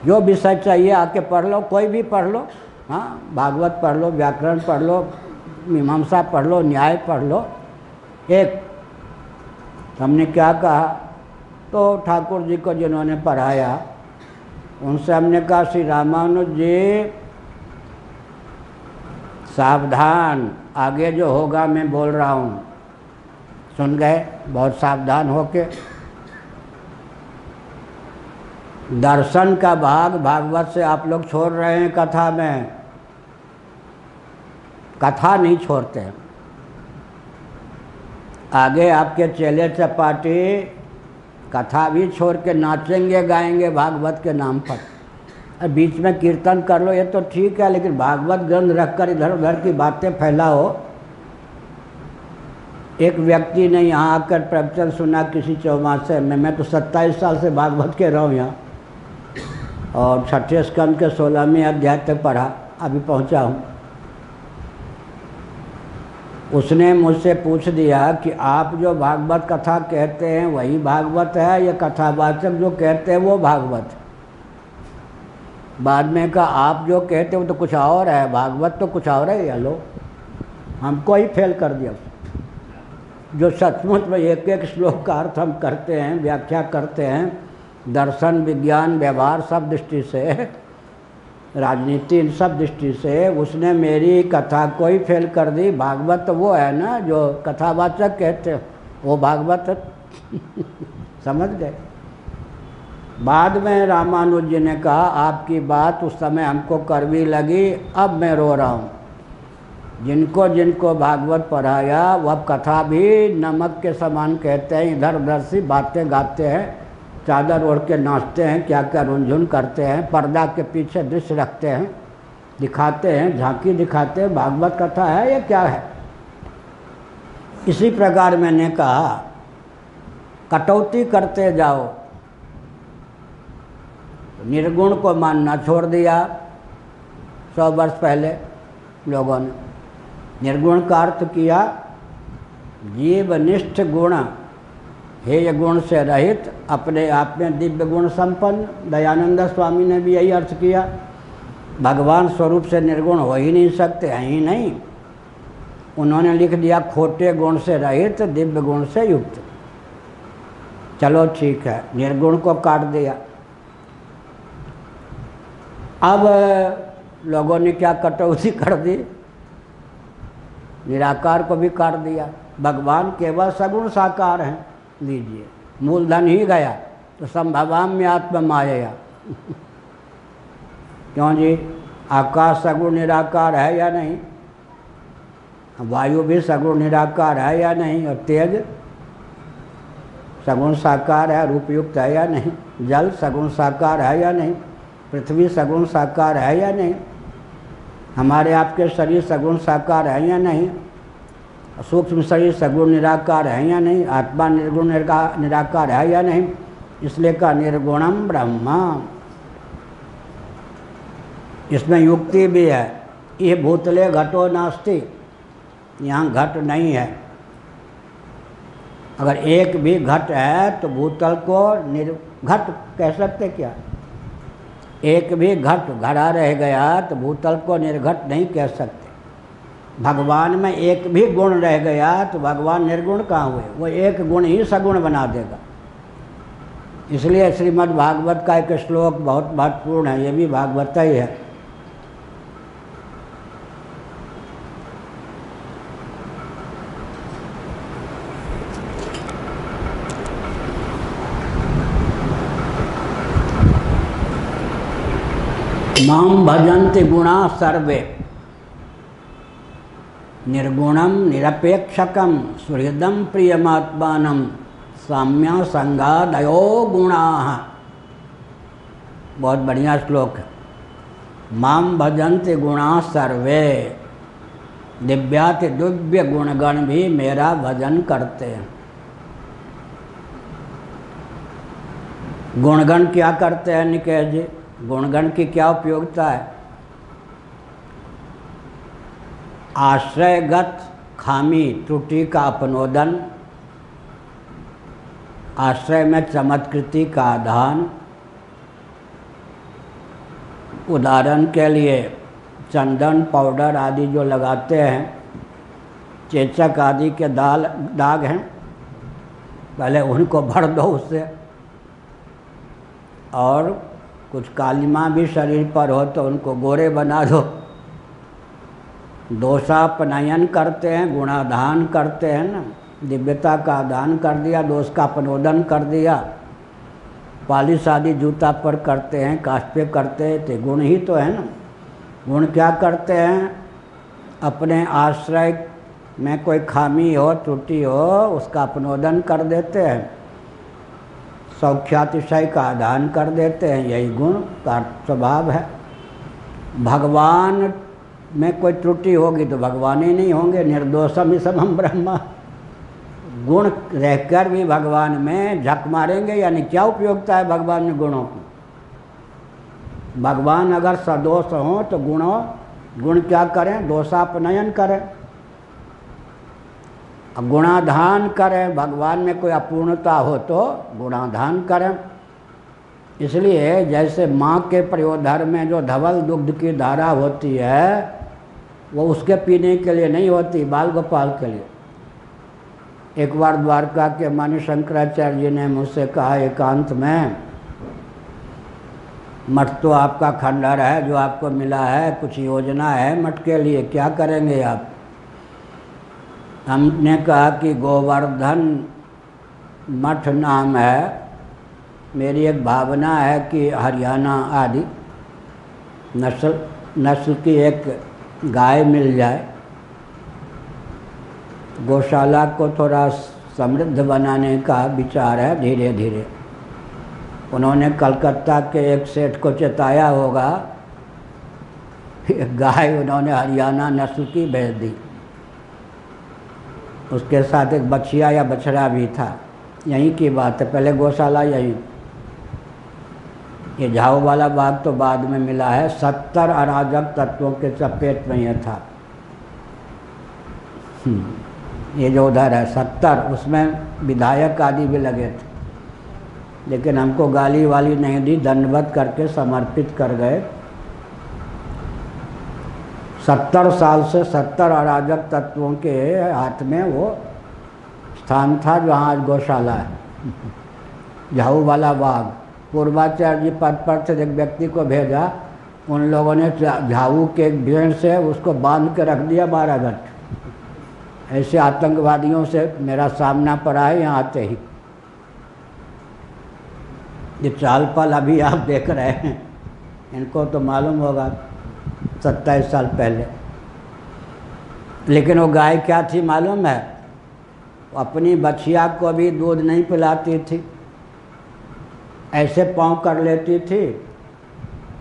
जो विषय चाहिए आके पढ़ लो, कोई भी पढ़ लो हाँ भागवत पढ़ लो, व्याकरण पढ़ लो, मीमांसा पढ़ लो, न्याय पढ़ लो, एक। हमने क्या कहा? तो ठाकुर जी को जिन्होंने पढ़ाया, उनसे हमने कहा, श्री रामानुज जी, सावधान, आगे जो होगा मैं बोल रहा हूँ। सुन गए, बहुत सावधान होके। दर्शन का भाग भागवत से आप लोग छोड़ रहे हैं कथा में। कथा नहीं छोड़ते। आगे आपके चेले चपाटी, कथा भी छोड़ के नाचेंगे, गाएँगे भागवत के नाम पर। बीच में कीर्तन कर लो, ये तो ठीक है, लेकिन भागवत ग्रंथ रखकर इधर उधर की बातें फैलाओ। एक व्यक्ति ने यहाँ आकर प्रवचन सुना किसी चौमासे में। मैं तो सत्ताईस साल से भागवत के रहा हूँ यहाँ। और छठे स्कंद के सोलहवें अध्याय तक पढ़ा, अभी पहुँचा हूँ। उसने मुझसे पूछ दिया कि आप जो भागवत कथा कहते हैं, वही भागवत है या कथावाचक जो कहते हैं, वो भागवत? बाद में कहा, आप जो कहते हो तो कुछ और है, भागवत तो कुछ और है, या लो। हमको ही फेल कर दिया। जो सचमुच में एक एक श्लोक का अर्थ हम करते हैं, व्याख्या करते हैं, दर्शन, विज्ञान, व्यवहार सब दृष्टि से, राजनीति इन सब दृष्टि से, उसने मेरी कथा को ही फेल कर दी। भागवत वो है ना, जो कथावाचक कहते वो भागवत। समझ गए? बाद में रामानुज जी ने कहा, आपकी बात उस समय हमको करवी लगी, अब मैं रो रहा हूँ। जिनको जिनको भागवत पढ़ाया, वह कथा भी नमक के समान कहते हैं, इधर उधर सी बातें गाते हैं, चादर ओढ़ के नाचते हैं क्या क्या रुझुन करते हैं, पर्दा के पीछे दृश्य रखते हैं, दिखाते हैं, झांकी दिखाते हैं, भागवत कथा है या क्या है? इसी प्रकार मैंने कहा, कटौती करते जाओ। निर्गुण को मानना छोड़ दिया, सौ वर्ष पहले लोगों ने। निर्गुण का अर्थ किया, जीवनिष्ठ गुण हेय गुण से रहित, अपने आप में दिव्य गुण संपन्न, दयानंद स्वामी ने भी यही अर्थ किया। भगवान स्वरूप से निर्गुण हो ही नहीं सकते, हैं ही नहीं। उन्होंने लिख दिया, खोटे गुण से रहित, दिव्य गुण से युक्त। चलो ठीक है, निर्गुण को काट दिया। अब लोगों ने क्या कटौती कर दी? निराकार को भी काट दिया। भगवान केवल सगुण साकार हैं। लीजिए, मूलधन ही गया तो संभवाम में आत्म माया क्यों जी? आकाश सगुण निराकार है या नहीं? वायु भी सगुण निराकार है या नहीं? और तेज सगुण साकार है, रूपयुक्त है या नहीं? जल सगुण साकार है या नहीं? पृथ्वी सगुण साकार है या नहीं? हमारे आपके शरीर सगुण साकार है या नहीं? सूक्ष्म शरीर सगुण निराकार है या नहीं? आत्मा निर्गुण निराकार है या नहीं? इसलिए का निर्गुणम ब्रह्मा। इसमें युक्ति भी है। ये भूतले घटो नास्ति। यहाँ घट नहीं है। अगर एक भी घट है तो भूतल को निर्घट कह सकते क्या? एक भी घट घड़ा रह गया तो भूतल को निर्घट नहीं कह सकते। भगवान में एक भी गुण रह गया तो भगवान निर्गुण कहाँ हुए? वो एक गुण ही सगुण बना देगा। इसलिए श्रीमद् भागवत का एक श्लोक बहुत महत्वपूर्ण है, ये भी भागवत ही है। माम भजन्ति गुणा सर्वे। निर्गुणम निरपेक्षकम सुहृदम प्रियमात्मान, साम्य संगादयो गुणा। बहुत बढ़िया श्लोक। है माम भजन्ति गुणा सर्वे। दिव्याति दिव्य गुणगण भी मेरा भजन करते हैं। गुणगण क्या करते हैं, निकेश जी? गुणगण की क्या उपयोगिता है? आश्रयगत खामी त्रुटि का अपनोदन, आश्रय में चमत्कृति का आधान। उदाहरण के लिए चंदन, पाउडर आदि जो लगाते हैं, चेचक आदि के दाल, दाग हैं, पहले उनको भर दो उससे। और कुछ कालिमा भी शरीर पर हो तो उनको गोरे बना दो। दोषा दोषापनयन करते हैं गुणाधान करते हैं ना। दिव्यता का दान कर दिया दोष का अपनोदन कर दिया। पालिश आदि जूता पर करते हैं काष्पे करते हैं तो गुण ही तो है ना। गुण क्या करते हैं? अपने आश्रय में कोई खामी हो, त्रुटि हो, उसका अपनोदन कर देते हैं। सौख्यातिशय का आदान कर देते हैं, यही गुण का स्वभाव है। भगवान में कोई त्रुटि होगी तो भगवान ही नहीं होंगे, निर्दोषम ही समम ब्रह्मा। गुण रहकर भी भगवान में झक मारेंगे, यानी क्या उपयोगिता है भगवान में गुणों की? भगवान अगर सदोष हों तो गुणों, गुण क्या करें? दोषापनयन करें। गुणाधान करें, भगवान में कोई अपूर्णता हो तो गुणाधान करें। इसलिए जैसे माँ के प्रयोधर में जो धवल दुग्ध की धारा होती है, वो उसके पीने के लिए नहीं होती, बाल गोपाल के लिए। एक बार द्वारका के मानी शंकराचार्य जी ने मुझसे कहा, एकांत में मठ तो आपका खंडर है, जो आपको मिला है, कुछ योजना है मठ के लिए, क्या करेंगे आप? हमने कहा कि गोवर्धन मठ नाम है। मेरी एक भावना है कि हरियाणा आदि नस्ल नस्ल की एक गाय मिल जाए। गौशाला को थोड़ा समृद्ध बनाने का विचार है धीरे धीरे उन्होंने कलकत्ता के एक सेठ को चेताया होगा। गाय उन्होंने हरियाणा नस्ल की भेज दी। उसके साथ एक बछिया या बछड़ा भी था। यहीं की बात है पहले गौशाला यहीं। ये झाऊ वाला बाग तो बाद में मिला है सत्तर अराजक तत्वों के चपेट में यह था। हम्म, ये जो उधर है सत्तर उसमें विधायक आदि भी लगे थे। लेकिन हमको गाली वाली नहीं दी दंडवत करके समर्पित कर गए। सत्तर साल से सत्तर अराजक तत्वों के हाथ में वो स्थान था जहाँ आज गौशाला है। झाऊ वाला बाग। पूर्वाचार्य जी पद पर से एक व्यक्ति को भेजा। उन लोगों ने झाऊ के भेड़ से उसको बाँध के रख दिया घंटे ऐसे आतंकवादियों से मेरा सामना पड़ा है, यहाँ आते ही। ये चाल पल अभी आप देख रहे हैं। इनको तो मालूम होगा। सत्ताईस साल पहले। लेकिन वो गाय क्या थी मालूम है? अपनी बछिया को अभी दूध नहीं पिलाती थी। ऐसे पाँव कर लेती थी।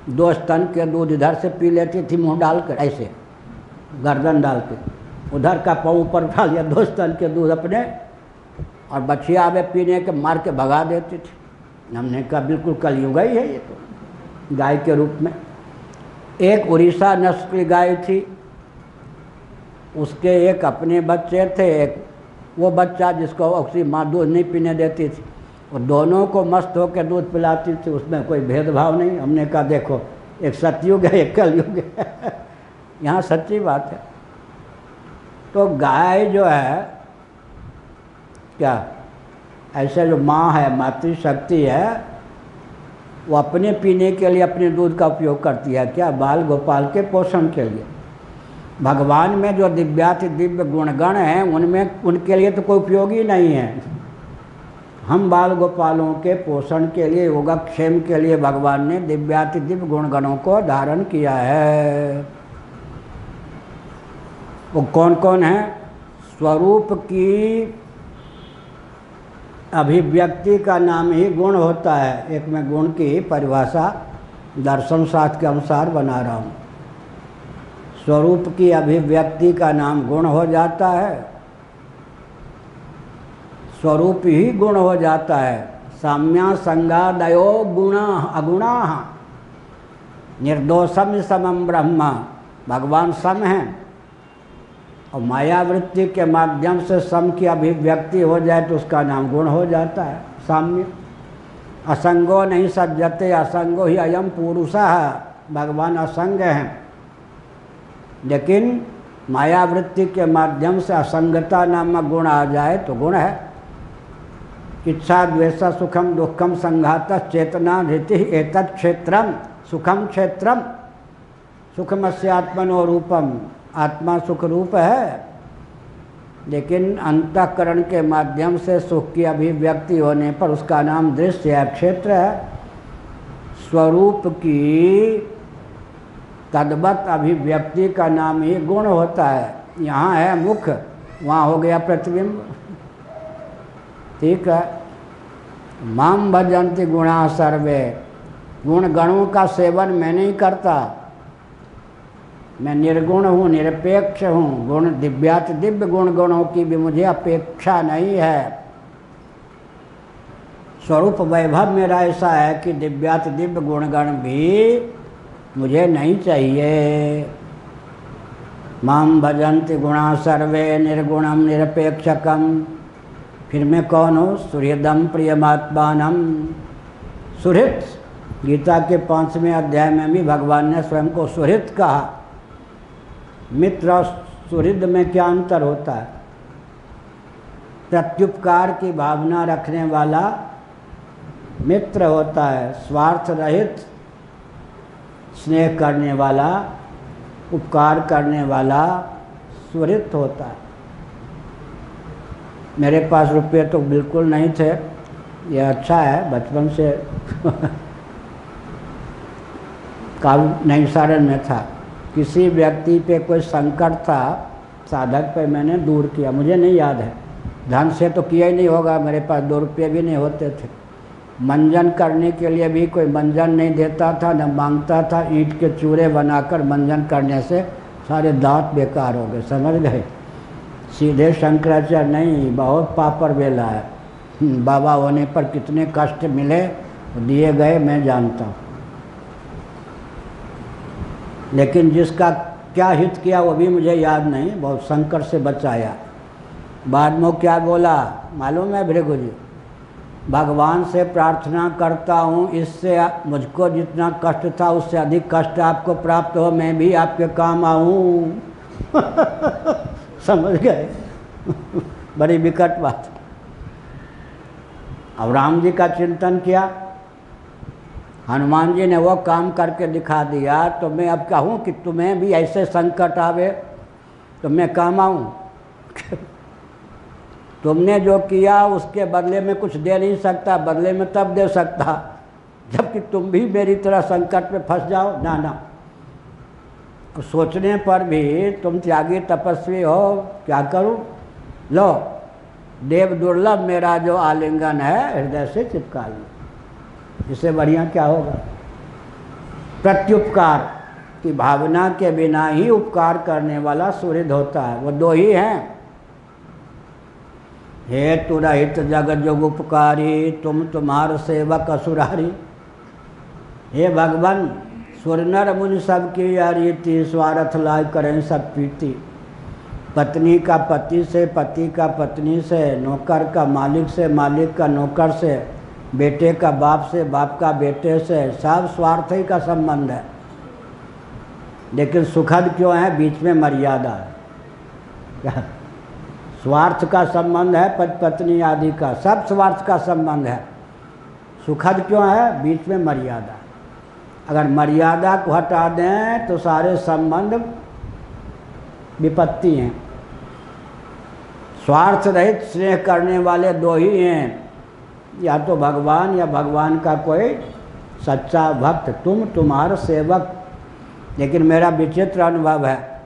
दो स्तन के दूध इधर से पी लेती थी, मुँह डाल कर ऐसे, गर्दन डाल के उधर का पाँव ऊपर उठा लिया, दो स्तन के दूध अपने, और बछिया में पीने के, मार के भगा देती थी। हमने कहा, बिल्कुल कलयुग ही है ये तो गाय के रूप में। एक उड़ीसा नस्ल की गाय थी। उसके एक अपने बच्चे थे, एक वो बच्चा जिसको उसी माँ दूध नहीं पीने देती थी। और दोनों को मस्त होकर दूध पिलाती थी, उसमें कोई भेदभाव नहीं। हमने कहा, देखो, एक सतयुग है, एक कलयुग है। यहाँ सच्ची बात है। तो गाय जो है, क्या? ऐसे जो माँ है, मातृशक्ति है वो अपने पीने के लिए अपने दूध का उपयोग करती है क्या? बाल गोपाल के पोषण के लिए। भगवान में जो दिव्याति दिव्य गुणगण हैं, उनमें उनके लिए तो कोई उपयोग ही नहीं है। हम बाल गोपालों के पोषण के लिए, योगक्षेम के लिए भगवान ने दिव्याति दिव्य गुणगणों को धारण किया है। वो कौन कौन है? स्वरूप की अभिव्यक्ति का नाम ही गुण होता है। एक मैं गुण की परिभाषा दर्शन शास्त्र के अनुसार बना रहा हूँ। स्वरूप की अभिव्यक्ति का नाम गुण हो जाता है। स्वरूप ही गुण हो जाता है। साम्या संगादयो गुण, अगुणा। निर्दोषम समम ब्रह्म। भगवान सम हैं। और मायावृत्ति के माध्यम से सम की अभिव्यक्ति हो जाए तो उसका नाम गुण हो जाता है, साम्य। असंगो नहीं सज्जते, असंगो ही अयम पुरुष, भगवान असंग हैं। लेकिन मायावृत्ति के माध्यम से असंगता नामक गुण आ जाए तो गुण है। इच्छा, द्वेष, सुखम, दुखम, संघात, चेतना रीति एक क्षेत्रम, सुखम क्षेत्रम सुखमस्य आत्मनो रूपम। आत्मा सुख रूप है, लेकिन अंतकरण के माध्यम से सुख की अभिव्यक्ति होने पर उसका नाम दृश्य है, क्षेत्र है। स्वरूप की तद्वत अभिव्यक्ति का नाम ही गुण होता है। यहाँ है मुख, वहाँ हो गया प्रतिबिंब। ठीक है। माम भजंती गुणा सर्वे। गुण गणों का सेवन मैं नहीं करता। मैं निर्गुण हूँ, निरपेक्ष हूँ। गुण दिव्यात दिव्य गुण गुणों की भी मुझे अपेक्षा नहीं है। स्वरूप वैभव मेरा ऐसा है कि दिव्यात दिव्य गुणगण भी मुझे नहीं चाहिए। माम भजंत गुणा सर्वे निर्गुणम निरपेक्षकम फिर मैं कौन हूँ? सुहृदम प्रियमात्मान। सुहृत गीता के पाँचवें अध्याय में भी भगवान ने स्वयं को सुहृत कहा। मित्र और सुहृद में क्या अंतर होता है? प्रत्युपकार की भावना रखने वाला मित्र होता है, स्वार्थ रहित स्नेह करने वाला, उपकार करने वाला स्वरित होता है। मेरे पास रुपये तो बिल्कुल नहीं थे, यह अच्छा है, बचपन से काल नहीं सारण में था। किसी व्यक्ति पे कोई संकट था, साधक पे मैंने दूर किया। मुझे नहीं याद है। धन से तो किया ही नहीं होगा। मेरे पास दो रुपये भी नहीं होते थे। मंजन करने के लिए भी कोई मंजन नहीं देता था, न माँगता था। ईंट के चूरे बनाकर मंजन करने से सारे दांत बेकार हो गए। समझ गए? सीधे शंकराचार्य, नहीं, बहुत पापर बेला है। बाबा होने पर कितने कष्ट मिले, दिए गए, मैं जानता हूँ। लेकिन जिसका क्या हित किया वो भी मुझे याद नहीं, बहुत संकट से बचाया बाद में क्या बोला, मालूम है भृगु जी? भगवान से प्रार्थना करता हूँ, इससे मुझको जितना कष्ट था उससे अधिक कष्ट आपको प्राप्त हो, मैं भी आपके काम आऊँ। समझ गए? बड़ी विकट बात। अब राम जी का चिंतन किया। हनुमान जी ने वो काम करके दिखा दिया तो मैं अब कहूँ कि तुम्हें भी ऐसे संकट आवे तो मैं काम आऊँ? तुमने जो किया, उसके बदले में कुछ दे नहीं सकता, बदले में तब दे सकता, जबकि तुम भी मेरी तरह संकट में फंस जाओ। ना ना। सोचने पर भी तुम त्यागी तपस्वी हो, क्या करूँ? लो, देव दुर्लभ मेरा जो आलिंगन है, हृदय से चिपका लो। इससे बढ़िया क्या होगा? प्रत्युपकार की भावना के बिना ही उपकार करने वाला सूर्य होता है। वो दो ही हैं। हे तुरहित जग जोग उपकारी, तुम तुम्हार सेवक असुरारी। हे भगवान, सुरनर मुन सबकी रीति स्वार्थ लाय करें सब पीति पत्नी का पति से, पति का पत्नी से, नौकर का मालिक से, मालिक का नौकर से बेटे का बाप से, बाप का बेटे से सब स्वार्थ ही का संबंध है। लेकिन सुखद क्यों है? बीच में मर्यादा है। स्वार्थ का संबंध है, पति पत्नी आदि का सब स्वार्थ का संबंध है। सुखद क्यों है? बीच में मर्यादा। अगर मर्यादा को हटा दें तो सारे संबंध विपत्ति हैं। स्वार्थ रहित स्नेह करने वाले दो ही हैं। या तो भगवान या भगवान का कोई सच्चा भक्त, तुम तुम्हार सेवक। लेकिन मेरा विचित्र अनुभव है।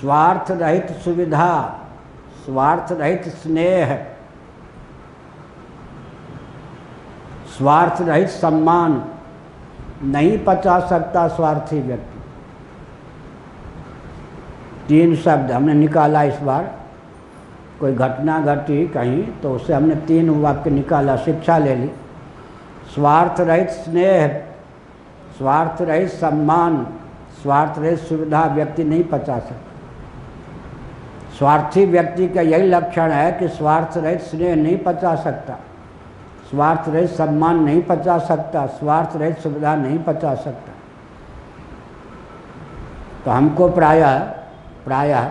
स्वार्थ रहित सुविधा, स्वार्थ रहित स्नेह, स्वार्थ रहित सम्मान। नहीं पचा सकता स्वार्थी व्यक्ति। तीन शब्द हमने निकाला इस बार। कोई घटना घटी कहीं तो उससे हमने तीन वाक्य निकाला, शिक्षा ले ली। स्वार्थ रहित स्नेह, स्वार्थ रहित सम्मान, स्वार्थ रहित सुविधा व्यक्ति नहीं पचा सकता। स्वार्थी व्यक्ति का यही लक्षण है कि स्वार्थ रहित स्नेह नहीं पचा सकता। स्वार्थ रहित सम्मान नहीं पचा सकता, स्वार्थ रहित सुविधा नहीं पचा सकता। तो हमको प्रायः प्रायः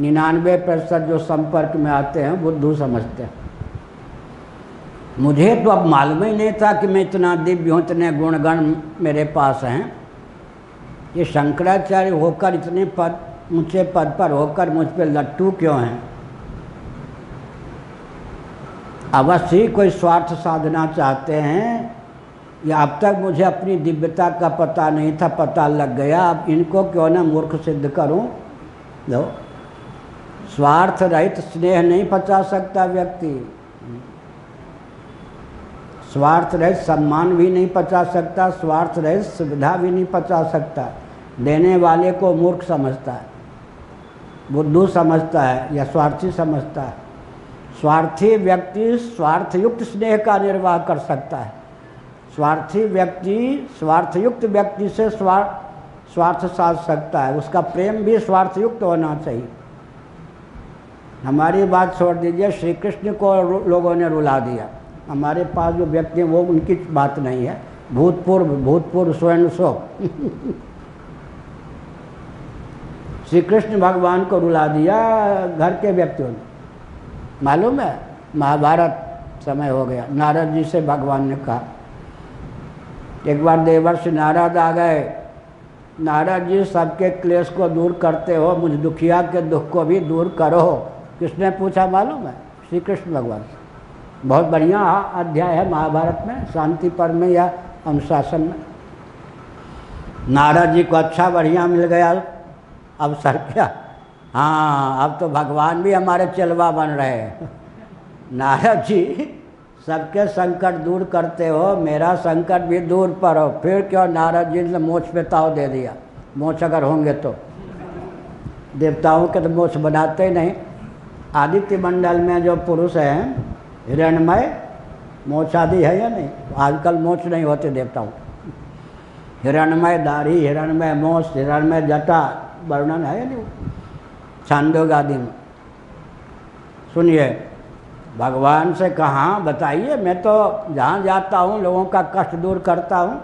निन्यानवे प्रतिशत जो संपर्क में आते हैं, बुद्धू समझते हैं। मुझे तो अब मालूम ही नहीं था कि मैं इतना दिव्य हूँ, इतने गुणगण मेरे पास हैं। ये शंकराचार्य होकर इतने पद, ऊँचे पद पर होकर मुझ पर लट्टू क्यों हैं? अवश्य ही कोई स्वार्थ साधना चाहते हैं। या अब तक मुझे अपनी दिव्यता का पता नहीं था, पता लग गया। अब इनको क्यों ना मूर्ख सिद्ध करूँ? लो। स्वार्थ रहित स्नेह नहीं पचा सकता व्यक्ति। स्वार्थ रहित सम्मान भी नहीं पचा सकता स्वार्थ रहित सुविधा भी नहीं पचा सकता। देने वाले को मूर्ख समझता है, बुद्धू समझता है या स्वार्थी समझता है। स्वार्थी व्यक्ति स्वार्थयुक्त स्नेह का निर्वाह कर सकता है। स्वार्थी व्यक्ति स्वार्थयुक्त व्यक्ति से स्वार्थ स्वार्थ साध सकता है। उसका प्रेम भी स्वार्थयुक्त होना चाहिए। हमारी बात छोड़ दीजिए श्री कृष्ण को लोगों ने रुला दिया। हमारे पास जो व्यक्ति हैं, वो उनकी बात नहीं है। भूतपूर्व भूतपूर्व स्वयं सो। श्री कृष्ण भगवान को रुला दिया घर के व्यक्तियों ने। मालूम है, महाभारत समय हो गया। नारद जी से भगवान ने कहा। एक बार देवर्ष नारद आ गए। नारद जी सबके क्लेश को दूर करते हो, मुझ दुखिया के दुख को भी दूर करो। किसने पूछा मालूम है? श्री कृष्ण भगवान से। बहुत बढ़िया अध्याय है महाभारत में, शांति पर्व में या अनुशासन में। नारद जी को अच्छा बढ़िया मिल गया अवसर क्या? हाँ अब तो भगवान भी हमारे चलवा बन रहे हैं। नारद जी, सबके संकट दूर करते हो, मेरा संकट भी दूर पर हो, फिर क्यों नारद जी ने मोछ पे ताव दे दिया? मोछ अगर होंगे तो। देवताओं के तो मोछ बनाते ही नहीं। आदित्य मंडल में जो पुरुष हैं हिरणमय मोछ आदि है या नहीं? आजकल मोछ नहीं होते देवताओं। हिरणमय दाढ़ी हिरणमय मोछ हिरणमय जटा, वर्णन है या नहीं? छांदोग आदि में। सुनिए, भगवान से कहाँ, बताइए, मैं तो जहाँ जाता हूँ, लोगों का कष्ट दूर करता हूँ।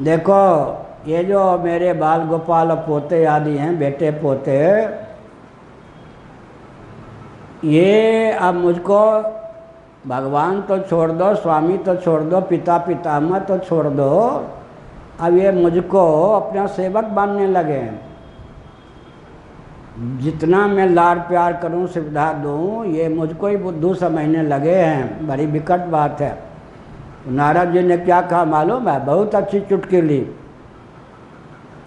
देखो ये जो मेरे बाल गोपाल पोते आदि हैं, बेटे पोते, ये अब मुझको भगवान तो छोड़ दो, स्वामी तो छोड़ दो पिता पितामह तो छोड़ दो, अब ये मुझको अपना सेवक मानने लगे हैं। जितना मैं लाड़ प्यार करूँ सुविधा दूँ, ये मुझको ही बुद्धू समझने लगे हैं। बड़ी विकट बात है। नारद जी ने क्या कहा, मालूम है? बहुत अच्छी चुटकी ली।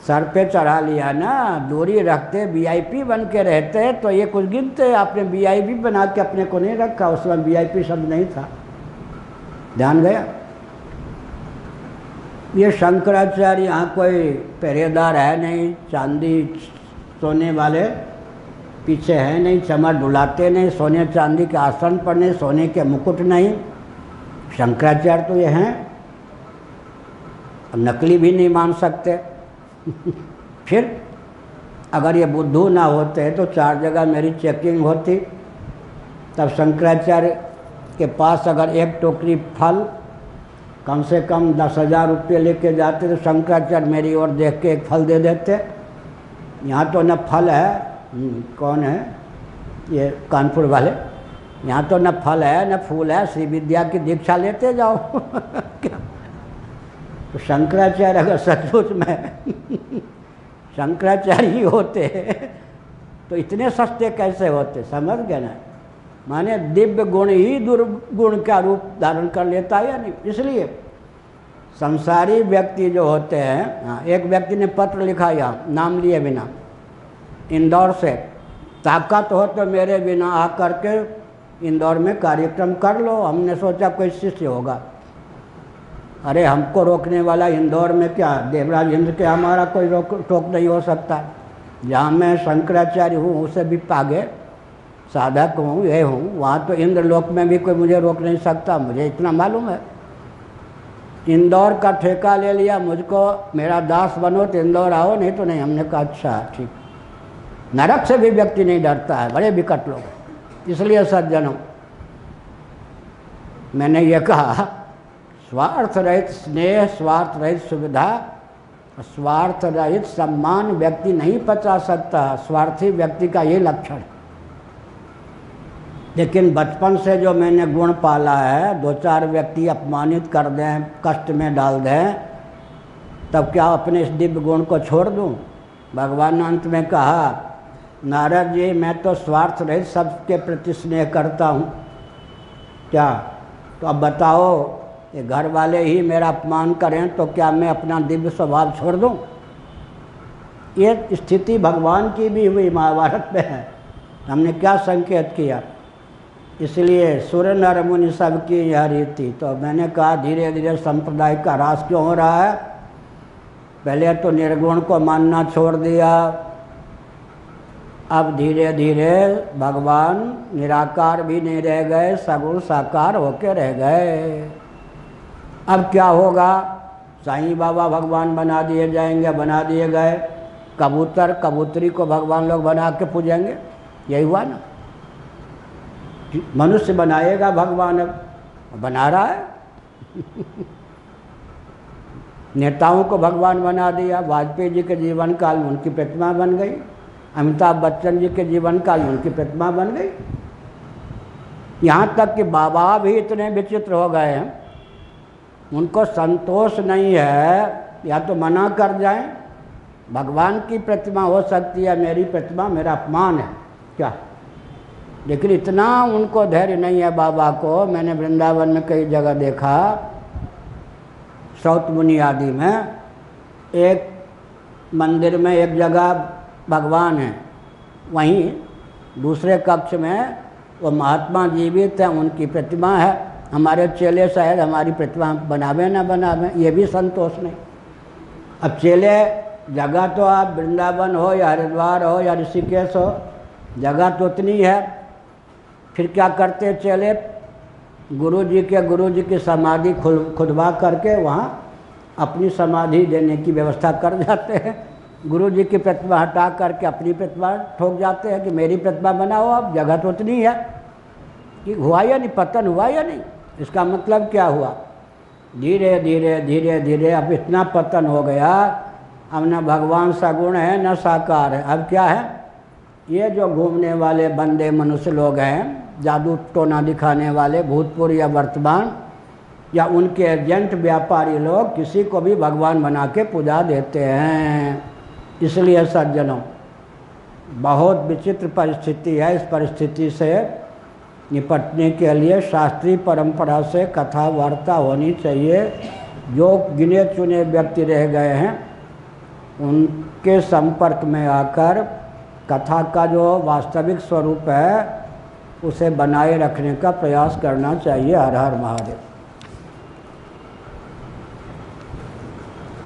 सर पे चढ़ा लिया ना दूरी रखते वीआईपी बन के रहते तो ये कुछ गिनते आपने वीआईपी बना के अपने को नहीं रखा, उस समय वीआईपी शब्द नहीं था। ध्यान गया? ये शंकराचार्य यहाँ कोई पहरेदार है नहीं, चांदी सोने वाले पीछे है नहीं, चमर डुलाते नहीं, सोने चांदी के आसन पर नहीं, सोने के मुकुट नहीं। शंकराचार्य तो ये हैं, नकली भी नहीं मान सकते। फिर अगर ये बुद्धू ना होते तो चार जगह मेरी चेकिंग होती। तब शंकराचार्य के पास अगर एक टोकरी फल कम से कम दस हज़ार रुपये लेके जाते तो शंकराचार्य मेरी ओर देख के एक फल दे देते। यहाँ तो न फल है। हम्म, कौन है? ये कानपुर वाले। यहाँ तो न फल है न फूल है। श्री विद्या की दीक्षा लेते जाओ। क्या? तो शंकराचार्य अगर सचमुच में शंकराचार्य ही होते तो इतने सस्ते कैसे होते, समझ गए ना? माने दिव्य गुण ही दुर्गुण का रूप धारण कर लेता है या नहीं? इसलिए संसारी व्यक्ति जो होते हैं हाँ एक व्यक्ति ने पत्र लिखा यहाँ नाम लिए बिना, इंदौर से, ताकत हो तो मेरे बिना आ करके इंदौर में कार्यक्रम कर लो, हमने सोचा कोई शिष्य होगा। अरे हमको रोकने वाला इंदौर में क्या? देवराज इंद्र के हमारा कोई रोक, टोक नहीं हो सकता। जहाँ मैं शंकराचार्य हूँ उसे भी पागे साधक हूँ ये हूँ, वहाँ तो इंद्र लोक में भी कोई मुझे रोक नहीं सकता। मुझे इतना मालूम है। इंदौर का ठेका ले लिया, मुझको मेरा दास बनो तो इंदौर आओ, नहीं तो नहीं। हमने कहा अच्छा ठीक। नरक से भी व्यक्ति नहीं डरता है, बड़े विकट लोग। इसलिए सज्जनों मैंने ये कहा स्वार्थ रहित स्नेह, स्वार्थ रहित सुविधा, स्वार्थ रहित सम्मान व्यक्ति नहीं पचा सकता। स्वार्थी व्यक्ति का ये लक्षण लेकिन बचपन से जो मैंने गुण पाला है, दो चार व्यक्ति अपमानित कर दें, कष्ट में डाल दें, तब क्या अपने इस दिव्य गुण को छोड़ दूँ? भगवान अंत में कहा, नारद जी, मैं तो स्वार्थ रहित सबके प्रति स्नेह करता हूँ। क्या? तो अब बताओ ये घर वाले ही मेरा अपमान करें तो क्या मैं अपना दिव्य स्वभाव छोड़ दूँ? ये स्थिति भगवान की भी हुई, महाभारत में है। हमने क्या संकेत किया? इसलिए सूर्य नर मुनि सब की यह रीति। तो मैंने कहा धीरे धीरे संप्रदाय का ह्रास क्यों हो रहा है? पहले तो निर्गुण को मानना छोड़ दिया। अब धीरे धीरे भगवान निराकार भी नहीं रह गए, सगुण साकार होके रह गए। अब क्या होगा? साईं बाबा भगवान बना दिए जाएँगे, बना दिए गए। कबूतर, कबूतरी को भगवान लोग बना के पूजेंगे। यही हुआ ना। मनुष्य बनाएगा भगवान अब। बना रहा है। नेताओं को भगवान बना दिया। वाजपेयी जी के जीवन काल में उनकी प्रतिमा बन गई। अमिताभ बच्चन जी के जीवन काल में उनकी प्रतिमा बन गई। यहाँ तक कि बाबा भी इतने विचित्र हो गए हैं। उनको संतोष नहीं है, या तो मना कर जाए। भगवान की प्रतिमा हो सकती है, मेरी प्रतिमा, मेरा अपमान है। क्या? लेकिन इतना उनको धैर्य नहीं है बाबा को। मैंने वृंदावन में कई जगह देखा, सौत मुनि आदि में। एक मंदिर में एक जगह भगवान है। वहीं दूसरे कक्ष में वो महात्मा जीवित हैं, उनकी प्रतिमा है। हमारे चेले शायद हमारी प्रतिमा बनावे ना बनावे, ये भी संतोष नहीं। अब चेले, जगह तो आप वृंदावन हो या हरिद्वार हो या ऋषिकेश हो, जगह तो उतनी है। फिर क्या करते चले? गुरु जी के गुरु जी की समाधि खुद खुदवा करके वहाँ अपनी समाधि देने की व्यवस्था कर जाते हैं। गुरु जी की प्रतिमा हटा करके अपनी प्रतिमा ठोक जाते हैं कि मेरी प्रतिमा बनाओ अब जगह तो उतनी है। कि हुआ या नहीं, पतन हुआ या नहीं? इसका मतलब क्या हुआ? धीरे धीरे धीरे धीरे अब इतना पतन हो गया, अब न भगवान सगुण है, न साकार है। अब क्या है? ये जो घूमने वाले बंदे मनुष्य लोग हैं, जादू टोना दिखाने वाले, भूतपूर्व या वर्तमान, या उनके एजेंट, व्यापारी लोग, किसी को भी भगवान बना के पूजा देते हैं। इसलिए सज्जनों, बहुत विचित्र परिस्थिति है। इस परिस्थिति से निपटने के लिए शास्त्रीय परंपरा से कथा वार्ता होनी चाहिए। जो गिने चुने व्यक्ति रह गए हैं, उनके संपर्क में आकर कथा का जो वास्तविक स्वरूप है, उसे बनाए रखने का प्रयास करना चाहिए। हर हर महादेव।